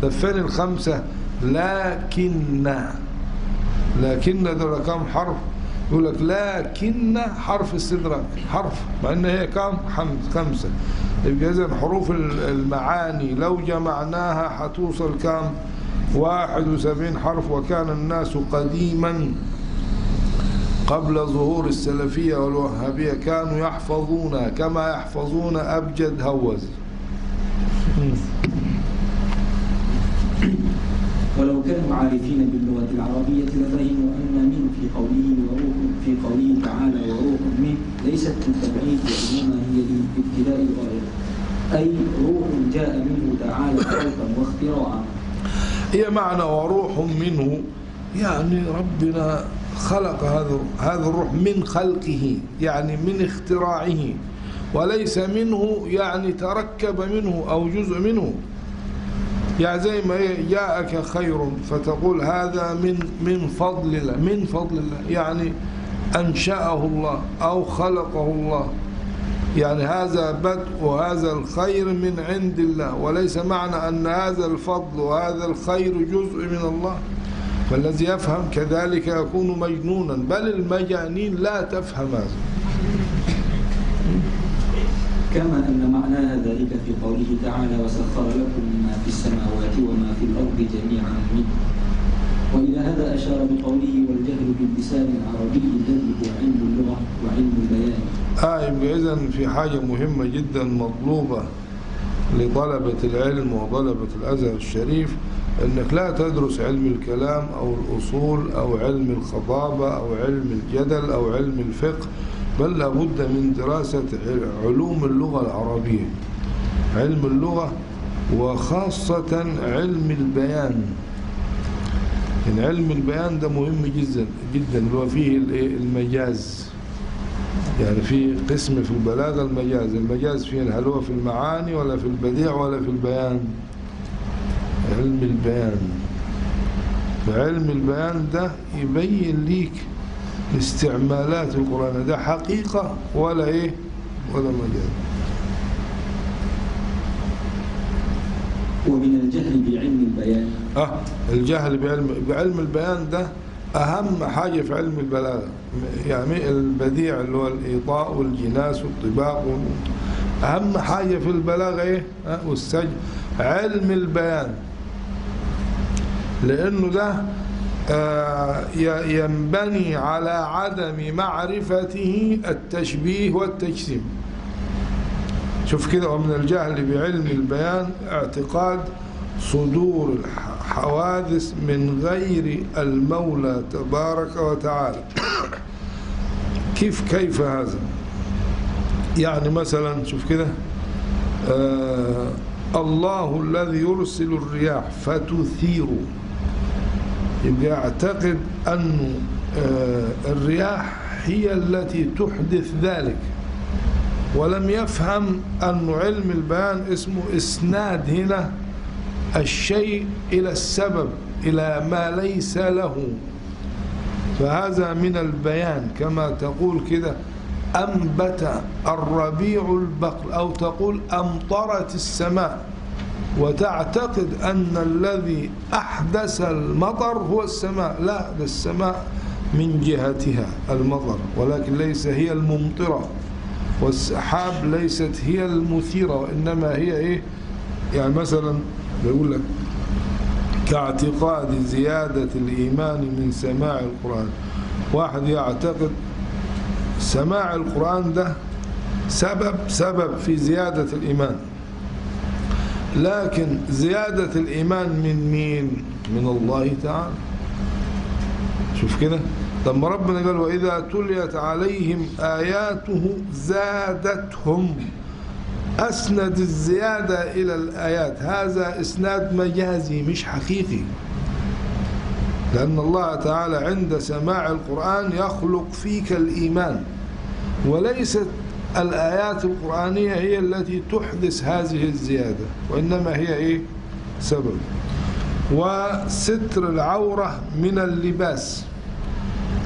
طب فين الخمسة؟ لكن. لكن دول كم حرف؟ يقول لك لكن حرف استدراك حرف مع إن هي كم؟ خمسة. يبقى اذا حروف ال- المعاني لو جمعناها حتوصل كم؟ 71 حرف وكان الناس قديما قبل ظهور السلفية والوهابية كانوا يحفظون كما يحفظون أبجد هوز. ولو كانوا عارفين باللغة العربية لفهموا أن من في قوله وروح في قوله تعالى وروح منه ليست للتبعيد وإنما هي لابتداء الغاية. أي روح جاء منه تعالى خلقا واختراعا. هي معنى وروح منه. يعني ربنا خلق هذا هذا الروح من خلقه يعني من اختراعه. وليس منه يعني تركب منه أو جزء منه. يعني زي ما جاءك خير فتقول هذا من من فضل الله من فضل الله. يعني أنشأه الله أو خلقه الله. يعني هذا بدء وهذا الخير من عند الله وليس معنى أن هذا الفضل وهذا الخير جزء من الله. فالذي يفهم كذلك يكون مجنونا بل المجانين لا تفهم هذا. كما أن معناها ذلك في قوله تعالى وسخر لكم ما في السماوات وما في الأرض جميعا. منه وإلى هذا أشار بقوله والجهل باللسان العربي الذي هو علم اللغة وعلم البيان. آه يبقى إذا في حاجة مهمة جدا مطلوبة لطلبة العلم وطلبة الأزهر الشريف أنك لا تدرس علم الكلام أو الأصول أو علم الخطابة أو علم الجدل أو علم الفقه بل لابد من دراسة علوم اللغة العربية. علم اللغة وخاصة علم البيان. يعني علم البيان ده مهم جدا جدا. اللي هو فيه؟ المجاز. يعني في قسم في البلاغة المجاز. المجاز فين هل هو في المعاني ولا في البديع ولا في البيان؟ علم البيان. فعلم البيان ده يبين ليك استعمالات القرآن. ده حقيقة ولا إيه؟ ولا مجاز. ومن الجهل بعلم البيان. آه الجهل بعلم بعلم البيان ده أهم حاجة في علم البلاغة. يعني البديع اللي هو الإيطاء والجناس والطباق وال- أهم حاجة في البلاغة إيه؟ ها، والسجن. علم البيان. لأنه ده آه، ينبني على عدم معرفته التشبيه والتجسيم. شوف كده ومن الجهل بعلم البيان اعتقاد صدور الحوادث من غير المولى تبارك وتعالى. (coughs) كيف كيف هذا؟ يعني مثلا شوف كده آه الله الذي يرسل الرياح فتثير. يبقى يعتقد أن آه الرياح هي التي تحدث ذلك. ولم يفهم أن علم البيان اسمه إسناد هنا الشيء إلى السبب إلى ما ليس له. فهذا من البيان كما تقول كده أنبت الربيع البقل أو تقول أمطرت السماء. وتعتقد أن الذي أحدث المطر هو السماء. لا ده السماء من جهتها المطر ولكن ليس هي الممطرة. والسحاب ليست هي المثيرة وإنما هي إيه؟ يعني مثلا بيقول لك كاعتقاد زيادة الإيمان من سماع القرآن. واحد يعتقد سماع القرآن ده سبب سبب في زيادة الإيمان. لكن زيادة الإيمان من مين؟ من الله تعالى. شوف كده. لما ربنا قال وإذا تليت عليهم آياته زادتهم. أسند الزيادة إلى الآيات. هذا إسناد مجازي مش حقيقي. لأن الله تعالى عند سماع القرآن يخلق فيك الإيمان. وليست الآيات القرآنية هي التي تحدث هذه الزيادة وإنما هي إيه؟ سبب. وستر العورة من اللباس.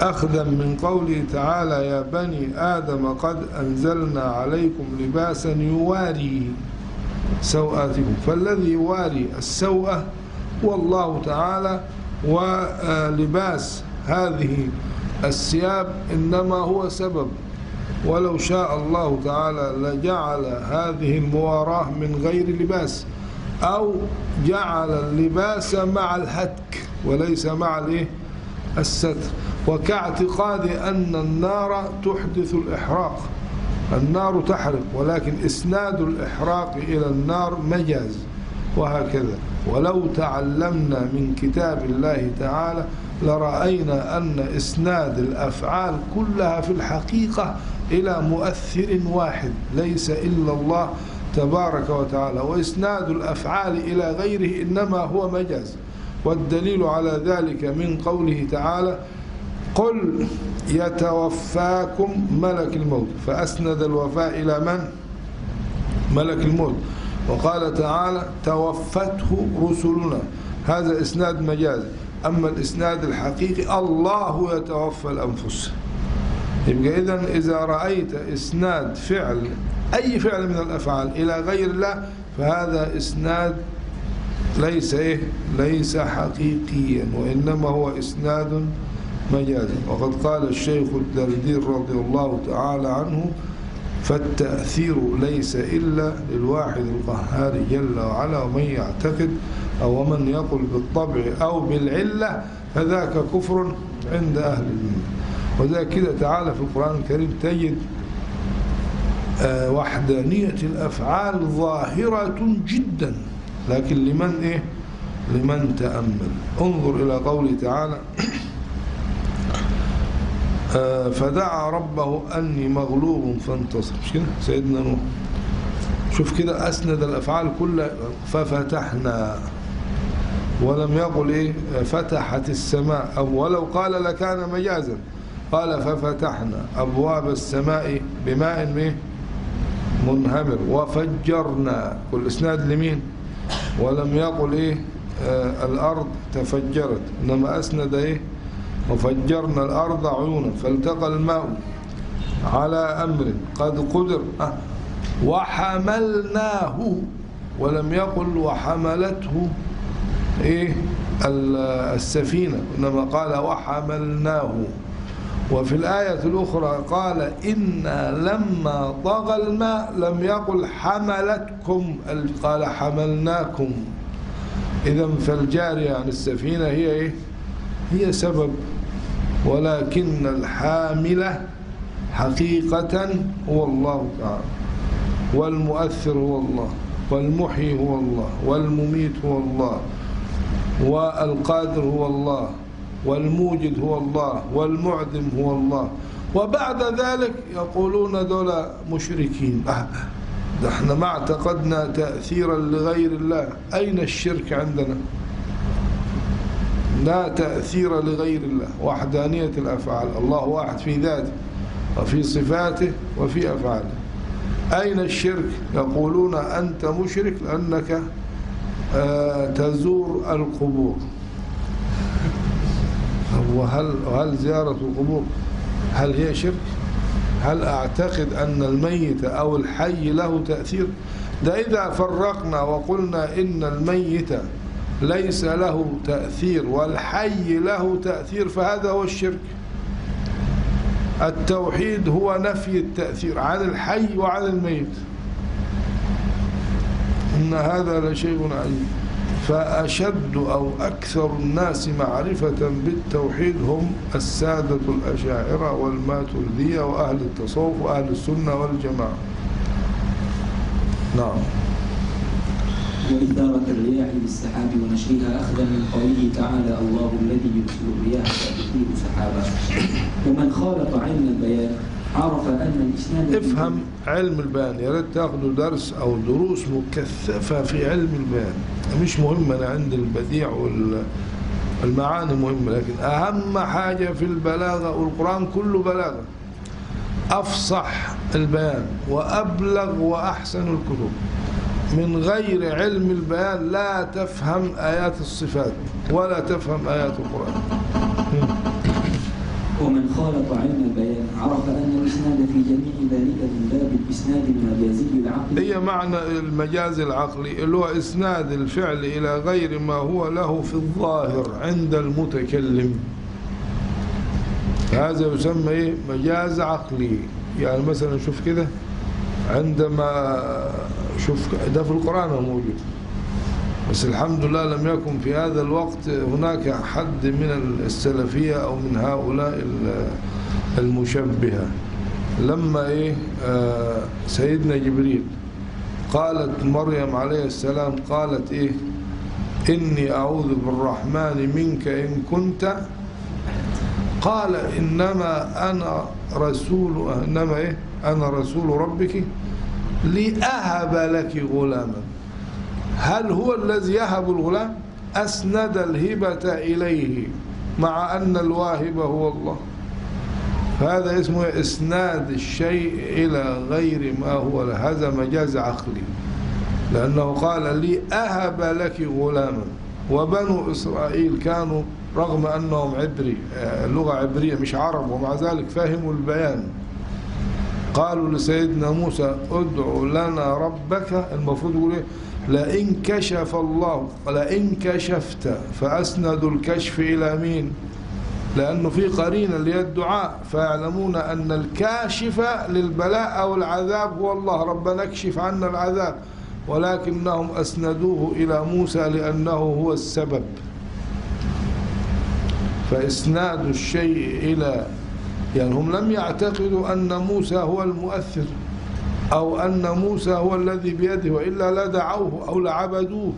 أخذا من قوله تعالى يا بني آدم قد أنزلنا عليكم لباسا يواري سوآتكم فالذي يواري السوءة هو الله تعالى ولباس هذه الثياب إنما هو سبب. ولو شاء الله تعالى لجعل هذه المواراة من غير لباس أو جعل اللباس مع الهتك وليس مع الستر. وكاعتقاد أن النار تحدث الإحراق. النار تحرق ولكن إسناد الإحراق إلى النار مجاز وهكذا. ولو تعلمنا من كتاب الله تعالى لرأينا أن إسناد الأفعال كلها في الحقيقة إلى مؤثر واحد ليس إلا الله تبارك وتعالى. وإسناد الأفعال إلى غيره إنما هو مجاز. والدليل على ذلك من قوله تعالى قل يتوفاكم ملك الموت. فأسند الوفاء إلى من؟ ملك الموت. وقال تعالى توفته رسلنا. هذا إسناد مجاز. أما الإسناد الحقيقي الله يتوفى الأنفس. يبقى إذن إذا رأيت إسناد فعل أي فعل من الأفعال إلى غير الله فهذا إسناد ليس إيه؟ ليس حقيقيا وإنما هو إسناد مجازي وقد قال الشيخ الدردير رضي الله تعالى عنه فالتأثير ليس إلا للواحد القهار جل وعلا ومن يعتقد أو من يقل بالطبع أو بالعلة فذاك كفر عند أهل الملة وذلك كده تعالى في القرآن الكريم تجد آه وحدانية الأفعال ظاهرة جدا. لكن لمن إيه؟ لمن تأمل. انظر إلى قوله تعالى (clears throat) فدعا ربه أني مغلوب فانتصر. مش كده؟ سيدنا نوح. شوف كده أسند الأفعال كلها. ففتحنا. ولم يقل إيه؟ فتحت السماء. أو ولو قال لكان مجازا. قال ففتحنا أبواب السماء بماء إيه؟ منهمر. وفجرنا. كل إسناد لمين؟ ولم يقل إيه؟ آه الأرض تفجرت. إنما أسند إيه؟ وفجرنا الأرض عيونا فالتقى الماء على أمر قد قدر. آه. وحملناه ولم يقل وحملته إيه؟ ال- السفينة. إنما قال وحملناه. وفي الآية الأخرى قال إنا لما طغى الماء لم يقل حملتكم ال- قال حملناكم. إذا فالجارية عن السفينة هي إيه؟ هي سبب ولكن الحاملة حقيقة هو الله تعالى والمؤثر هو الله والمحيي هو الله والمميت هو الله والقادر هو الله والموجد هو الله والمعدم هو الله. وبعد ذلك يقولون دول مشركين. ده إحنا ما اعتقدنا تأثيرا لغير الله. أين الشرك عندنا؟ لا تأثير لغير الله وحدانية الأفعال الله واحد في ذاته وفي صفاته وفي أفعاله. أين الشرك؟ يقولون أنت مشرك لأنك آه، تزور القبور. وهل هل زيارة القبور هل هي شرك؟ هل أعتقد أن الميت أو الحي له تأثير؟ ده إذا فرقنا وقلنا إن الميت ليس له تأثير والحي له تأثير فهذا هو الشرك. التوحيد هو نفي التأثير عن الحي وعن الميت. إن هذا لشيء عجيب فأشد أو أكثر الناس معرفة بالتوحيد هم السادة الأشاعرة والماتردية وأهل التصوف وأهل السنة والجماعة. نعم. وإدارة الرياح بالسحاب ونشرها أخذا من قوله تعالى الله الذي يرسل الرياح فتثير سحابا. ومن خالط علم البيان عرف أن الإسناد افهم علم البيان. يا ريت تاخذوا درس أو دروس مكثفة في علم البيان. مش مهم أنا عندي البديع والمعاني مهمة لكن أهم حاجة في البلاغة والقرآن كله بلاغة. أفصح البيان وأبلغ وأحسن الكتب. من غير علم البيان لا تفهم آيات الصفات ولا تفهم آيات القرآن. ومن خالط علم البيان عرف أن الإسناد في جميع ذلك من باب الإسناد المجازي العقلي. هي معنى المجاز العقلي اللي هو إسناد الفعل إلى غير ما هو له في الظاهر عند المتكلم. هذا يسمى إيه؟ مجاز عقلي. يعني مثلا شوف كده عندما شوف ده في القرآن موجود. بس الحمد لله لم يكن في هذا الوقت هناك حد من السلفية أو من هؤلاء ال- المشبهة. لما إيه؟ آه سيدنا جبريل قالت مريم عليه السلام قالت إيه؟ إني أعوذ بالرحمن منك إن كنت. قال إنما أنا رسول إنما إيه؟ أنا رسول ربك. لأهب لك غلاما. هل هو الذي يهب الغلام؟ أسند الهبة إليه مع أن الواهب هو الله. هذا اسمه إسناد الشيء إلى غير ما هو هذا مجاز عقلي. لأنه قال لي أهب لك غلاما. وبنو إسرائيل كانوا رغم أنهم عبري آه، لغة عبرية مش عرب ومع ذلك فهموا البيان. قالوا لسيدنا موسى ادع لنا ربك. المفروض يقول إيه؟ لئن كشف الله لئن كشفت فأسندوا الكشف إلى مين؟ لأنه في قرينة اللي هي الدعاء فيعلمون أن الكاشف للبلاء أو العذاب هو الله. ربنا اكشف عنا العذاب ولكنهم أسندوه إلى موسى لأنه هو السبب. فإسناد الشيء إلى يعني هم لم يعتقدوا أن موسى هو المؤثر أو أن موسى هو الذي بيده وإلا لدعوه أو لعبدوه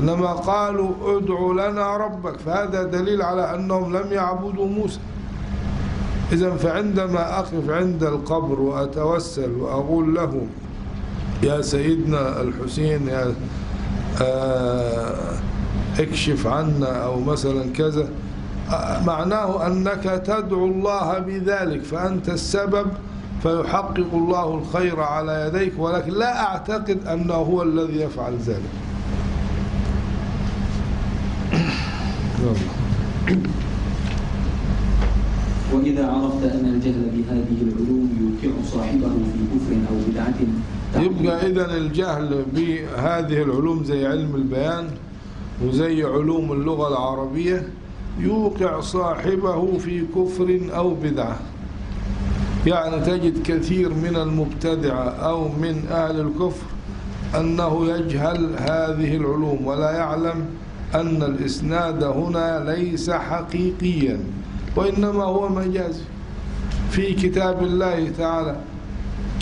إنما قالوا ادع لنا ربك. فهذا دليل على أنهم لم يعبدوا موسى. إذا فعندما أقف عند القبر وأتوسل وأقول له يا سيدنا الحسين يا آه اكشف عنا أو مثلا كذا معناه أنك تدعو الله بذلك فأنت السبب فيحقق الله الخير على يديك ولكن لا أعتقد أنه هو الذي يفعل ذلك. (clears throat) وإذا عرفت أن الجهل بهذه العلوم يوقع صاحبه في كفر أو بدعة يبقى إذا الجهل بهذه العلوم زي علم البيان وزي علوم اللغة العربية يوقع صاحبه في كفر أو بدعة. يعني تجد كثير من المبتدعة أو من أهل الكفر أنه يجهل هذه العلوم ولا يعلم أن الإسناد هنا ليس حقيقيا وإنما هو مجازي في كتاب الله تعالى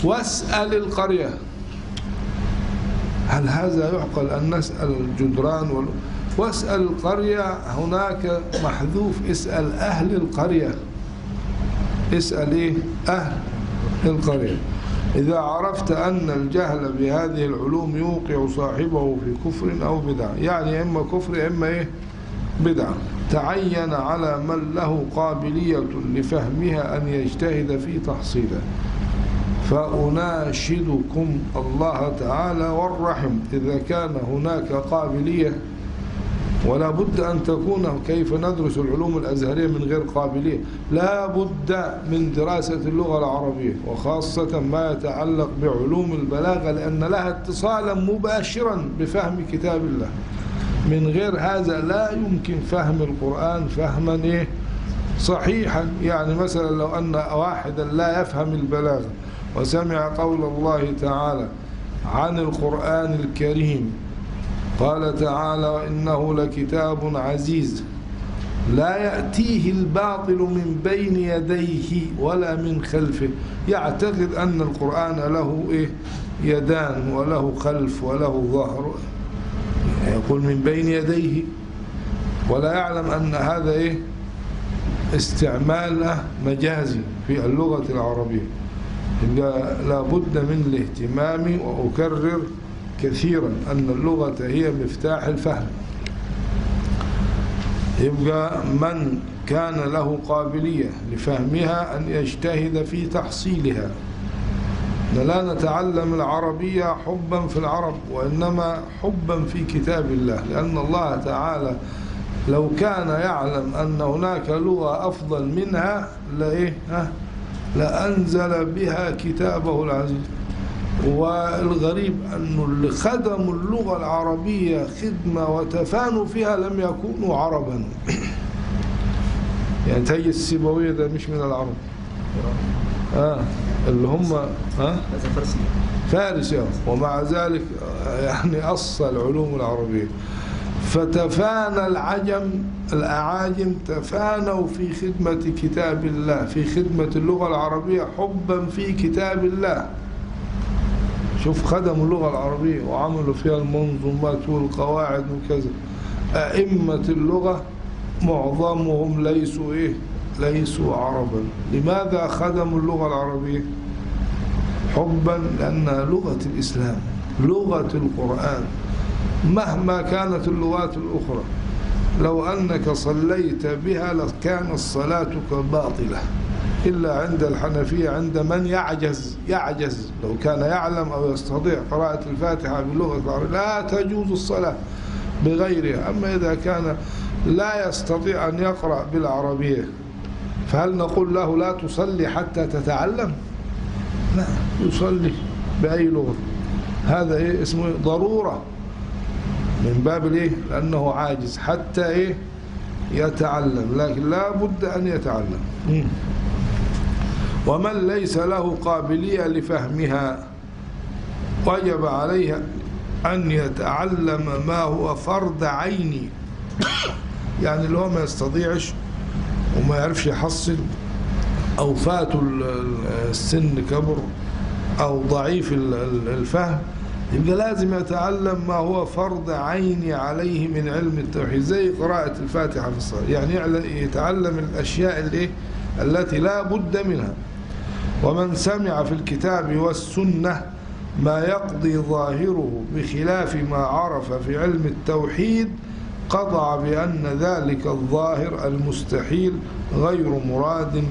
واسأل القرية. هل هذا يعقل أن نسأل الجدران وال... واسأل القرية هناك محذوف اسأل أهل القرية. اسأل إيه؟ أهل القرية. إذا عرفت أن الجهل بهذه العلوم يوقع صاحبه في كفر أو بدعة يعني إما كفر إما إيه؟ بدعة تعين على من له قابلية لفهمها أن يجتهد في تحصيلها فأناشدكم الله تعالى والرحم. إذا كان هناك قابلية ولا بد أن تكون كيف ندرس العلوم الأزهرية من غير قابلية. لا بد من دراسة اللغة العربية وخاصة ما يتعلق بعلوم البلاغة لأن لها اتصالا مباشرا بفهم كتاب الله. من غير هذا لا يمكن فهم القرآن فهما إيه؟ صحيحا. يعني مثلا لو أن واحدا لا يفهم البلاغة وسمع قول الله تعالى عن القرآن الكريم قال تعالى وإنه لكتاب عزيز لا يأتيه الباطل من بين يديه ولا من خلفه. يعتقد أن القرآن له إيه؟ يدان وله خلف وله ظهر. يقول من بين يديه. ولا يعلم أن هذا إيه؟ استعمال مجازي في اللغة العربية. لا بد من الاهتمام وأكرر كثيرا أن اللغة هي مفتاح الفهم. يبقى من كان له قابلية لفهمها أن يجتهد في تحصيلها. لا نتعلم العربية حبا في العرب وإنما حبا في كتاب الله لأن الله تعالى لو كان يعلم أن هناك لغة أفضل منها لإيه؟ لأنزل بها كتابه العزيز. والغريب أنه اللي خدموا اللغة العربية خدمة وتفانوا فيها لم يكونوا عربا. يعني تجي السيبوية ده مش من العرب. آه اللي هم آه؟ فارس يعني ومع ذلك يعني أصل العلوم العربية. فتفانى العجم الأعاجم تفانوا في خدمة كتاب الله في خدمة اللغة العربية حبا في كتاب الله. شوف خدموا اللغة العربية وعملوا فيها المنظومات والقواعد وكذا. أئمة اللغة معظمهم ليسوا إيه؟ ليسوا عربا. لماذا خدموا اللغة العربية؟ حبا لأنها لغة الإسلام لغة القرآن. مهما كانت اللغات الأخرى لو أنك صليت بها لكانت صلاتك باطلة إلا عند الحنفية عند من يعجز يعجز. لو كان يعلم أو يستطيع قراءة الفاتحة العربية لا تجوز الصلاة بغيرها. أما إذا كان لا يستطيع أن يقرأ بالعربية فهل نقول له لا تصلي حتى تتعلم؟ لا يصلي بأي لغة. هذا إيه؟ اسمه ضرورة. من باب الإيه؟ لأنه عاجز حتى إيه؟ يتعلم. لكن لا بد أن يتعلم. ومن ليس له قابلية لفهمها وجب عليه أن يتعلم ما هو فرض عيني. يعني اللي هو ما يستطيعش وما يعرفش يحصل أو فاته السن كبر أو ضعيف الفهم يبقى لازم يتعلم ما هو فرض عيني عليه من علم التوحيد زي قراءة الفاتحة في الصلاة. يعني يتعلم الأشياء اللي التي لا بد منها. ومن سمع في الكتاب والسنة ما يقضي ظاهره بخلاف ما عرف في علم التوحيد قطع بأن ذلك الظاهر المستحيل غير مراد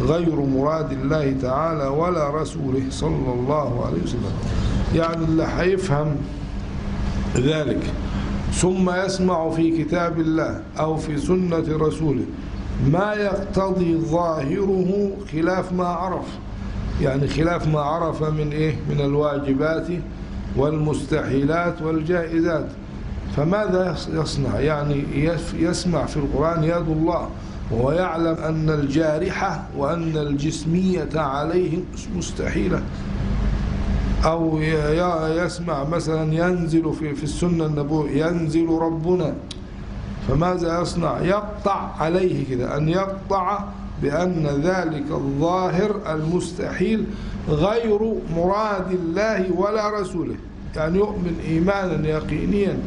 غير مراد الله تعالى ولا رسوله صلى الله عليه وسلم. يعني اللي هيفهم ذلك. ثم يسمع في كتاب الله أو في سنة رسوله ما يقتضي ظاهره خلاف ما عرف. يعني خلاف ما عرف من إيه؟ من الواجبات والمستحيلات والجائزات. فماذا يص- يصنع؟ يعني يسمع في القرآن يد الله وهو يعلم أن الجارحة وأن الجسمية عليه مستحيلة. أو يسمع مثلا ينزل في في السنة النبوية ينزل ربنا. فماذا يصنع؟ يقطع عليه كده أن يقطع بأن ذلك الظاهر المستحيل غير مراد الله ولا رسوله. يعني يؤمن إيمانا يقينيا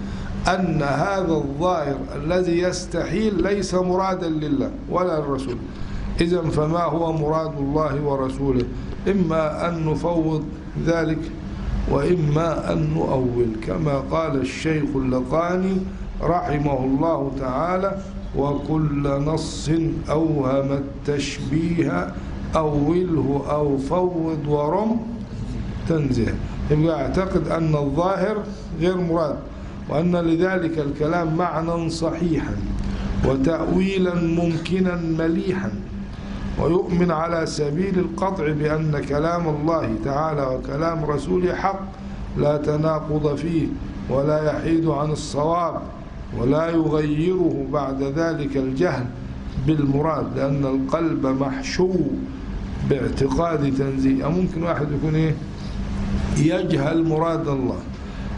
أن هذا الظاهر الذي يستحيل ليس مرادا لله ولا الرسول إذا فما هو مراد الله ورسوله؟ إما أن نفوض ذلك وإما أن نؤول. كما قال الشيخ اللقاني رحمه الله تعالى وكل نص أوهم التشبيه أوله أو فوض ورم تنزيه. يبقى أعتقد أن الظاهر غير مراد وأن لذلك الكلام معنى صحيحا وتأويلا ممكنا مليحا. ويؤمن على سبيل القطع بأن كلام الله تعالى وكلام رسوله حق لا تناقض فيه ولا يحيد عن الصواب. ولا يغيره بعد ذلك الجهل بالمراد لأن القلب محشو باعتقاد تنزيه. ممكن واحد يكون إيه؟ يجهل مراد الله.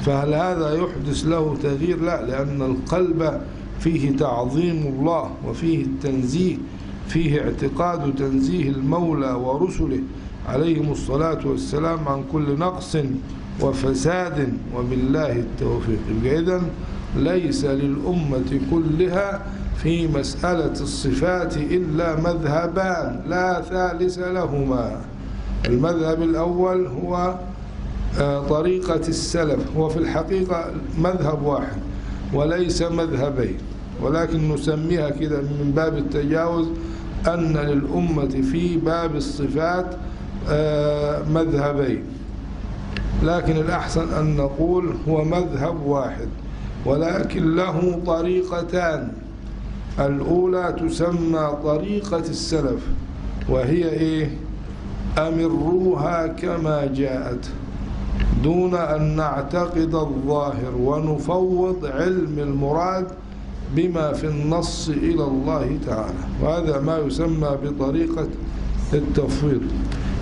فهل هذا يحدث له تغيير؟ لا لأن القلب فيه تعظيم الله وفيه التنزيه فيه اعتقاد تنزيه المولى ورسله. عليهم الصلاة والسلام عن كل نقص وفساد وبالله التوفيق. إذن ليس للأمة كلها في مسألة الصفات إلا مذهبان لا ثالث لهما. المذهب الأول هو طريقة السلف هو في الحقيقة مذهب واحد وليس مذهبين. ولكن نسميها كده من باب التجاوز أن للأمة في باب الصفات مذهبين. لكن الأحسن أن نقول هو مذهب واحد. ولكن له طريقتان. الأولى تسمى طريقة السلف وهي إيه؟ أمروها كما جاءت دون أن نعتقد الظاهر ونفوض علم المراد بما في النص إلى الله تعالى. وهذا ما يسمى بطريقة التفويض.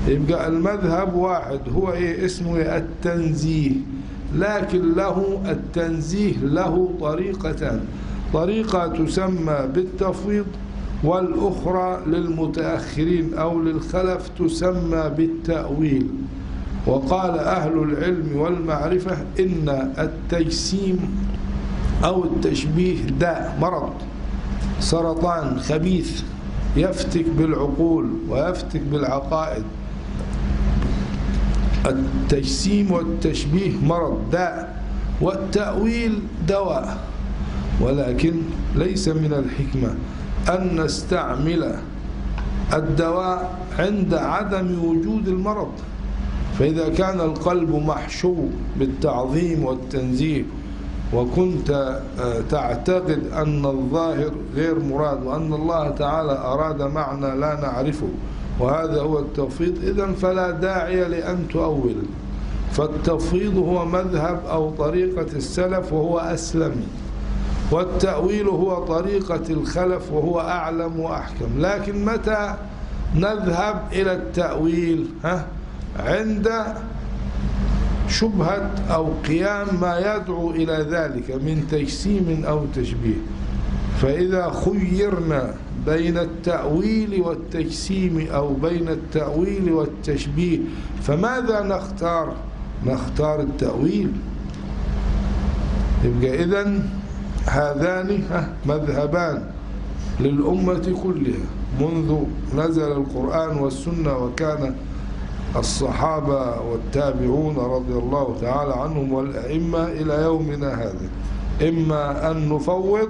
يبقى المذهب واحد هو إيه؟ اسمه التنزيه. لكن له التنزيه له طريقتان. طريقة تسمى بالتفويض والأخرى للمتأخرين أو للخلف تسمى بالتأويل. وقال أهل العلم والمعرفة إن التجسيم أو التشبيه داء مرض سرطان خبيث يفتك بالعقول ويفتك بالعقائد. التجسيم والتشبيه مرض داء والتأويل دواء. ولكن ليس من الحكمة أن نستعمل الدواء عند عدم وجود المرض. فإذا كان القلب محشو بالتعظيم والتنزيه وكنت تعتقد أن الظاهر غير مراد وأن الله تعالى أراد معنى لا نعرفه وهذا هو التفويض إذا فلا داعي لأن تؤول. فالتفويض هو مذهب أو طريقة السلف وهو أسلم والتأويل هو طريقة الخلف وهو أعلم وأحكم. لكن متى نذهب إلى التأويل؟ ها؟ عند شبهة أو قيام ما يدعو إلى ذلك من تجسيم أو تشبيه. فإذا خيرنا بين التأويل والتجسيم أو بين التأويل والتشبيه فماذا نختار؟ نختار التأويل. يبقى إذن هذان مذهبان للأمة كلها. منذ نزل القرآن والسنة وكان الصحابة والتابعون رضي الله تعالى عنهم والأئمة إلى يومنا هذا. إما أن نفوض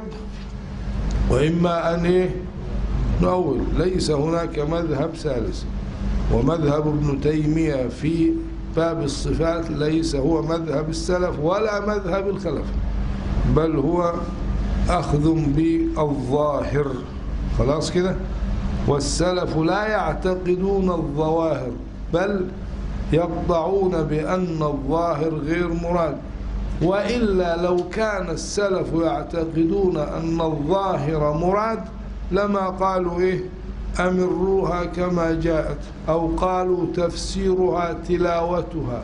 وإما أن إيه؟ نؤول ليس هناك مذهب ثالث. ومذهب ابن تيمية في باب الصفات ليس هو مذهب السلف ولا مذهب الخلف بل هو أخذ بالظاهر. خلاص كده؟ والسلف لا يعتقدون الظواهر بل يقطعون بأن الظاهر غير مراد. وإلا لو كان السلف يعتقدون أن الظاهر مراد لما قالوا إيه؟ أمروها كما جاءت أو قالوا تفسيرها تلاوتها.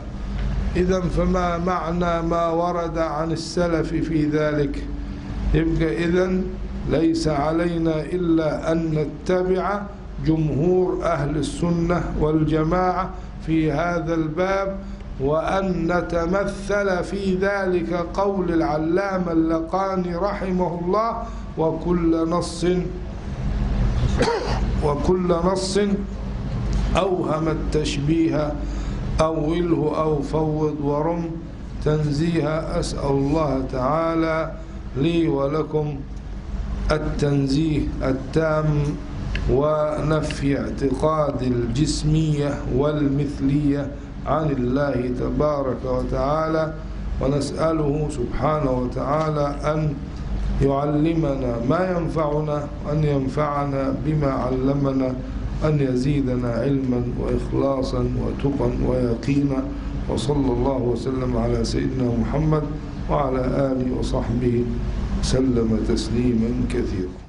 إذا فما معنى ما ورد عن السلف في ذلك؟ يبقى إذا ليس علينا إلا أن نتبع جمهور أهل السنة والجماعة في هذا الباب وأن نتمثل في ذلك قول العلامة اللقاني رحمه الله وكل نص وكل نص أوهم التشبيه أوله أو فوض ورم تنزيه. أسأل الله تعالى لي ولكم التنزيه التام ونفي اعتقاد الجسمية والمثلية عن الله تبارك وتعالى. ونسأله سبحانه وتعالى أن يعلمنا ما ينفعنا وأن ينفعنا بما علمنا أن يزيدنا علما وإخلاصا وتقا ويقينا. وصلى الله وسلم على سيدنا محمد وعلى آله وصحبه سلم تسليما كثيرا.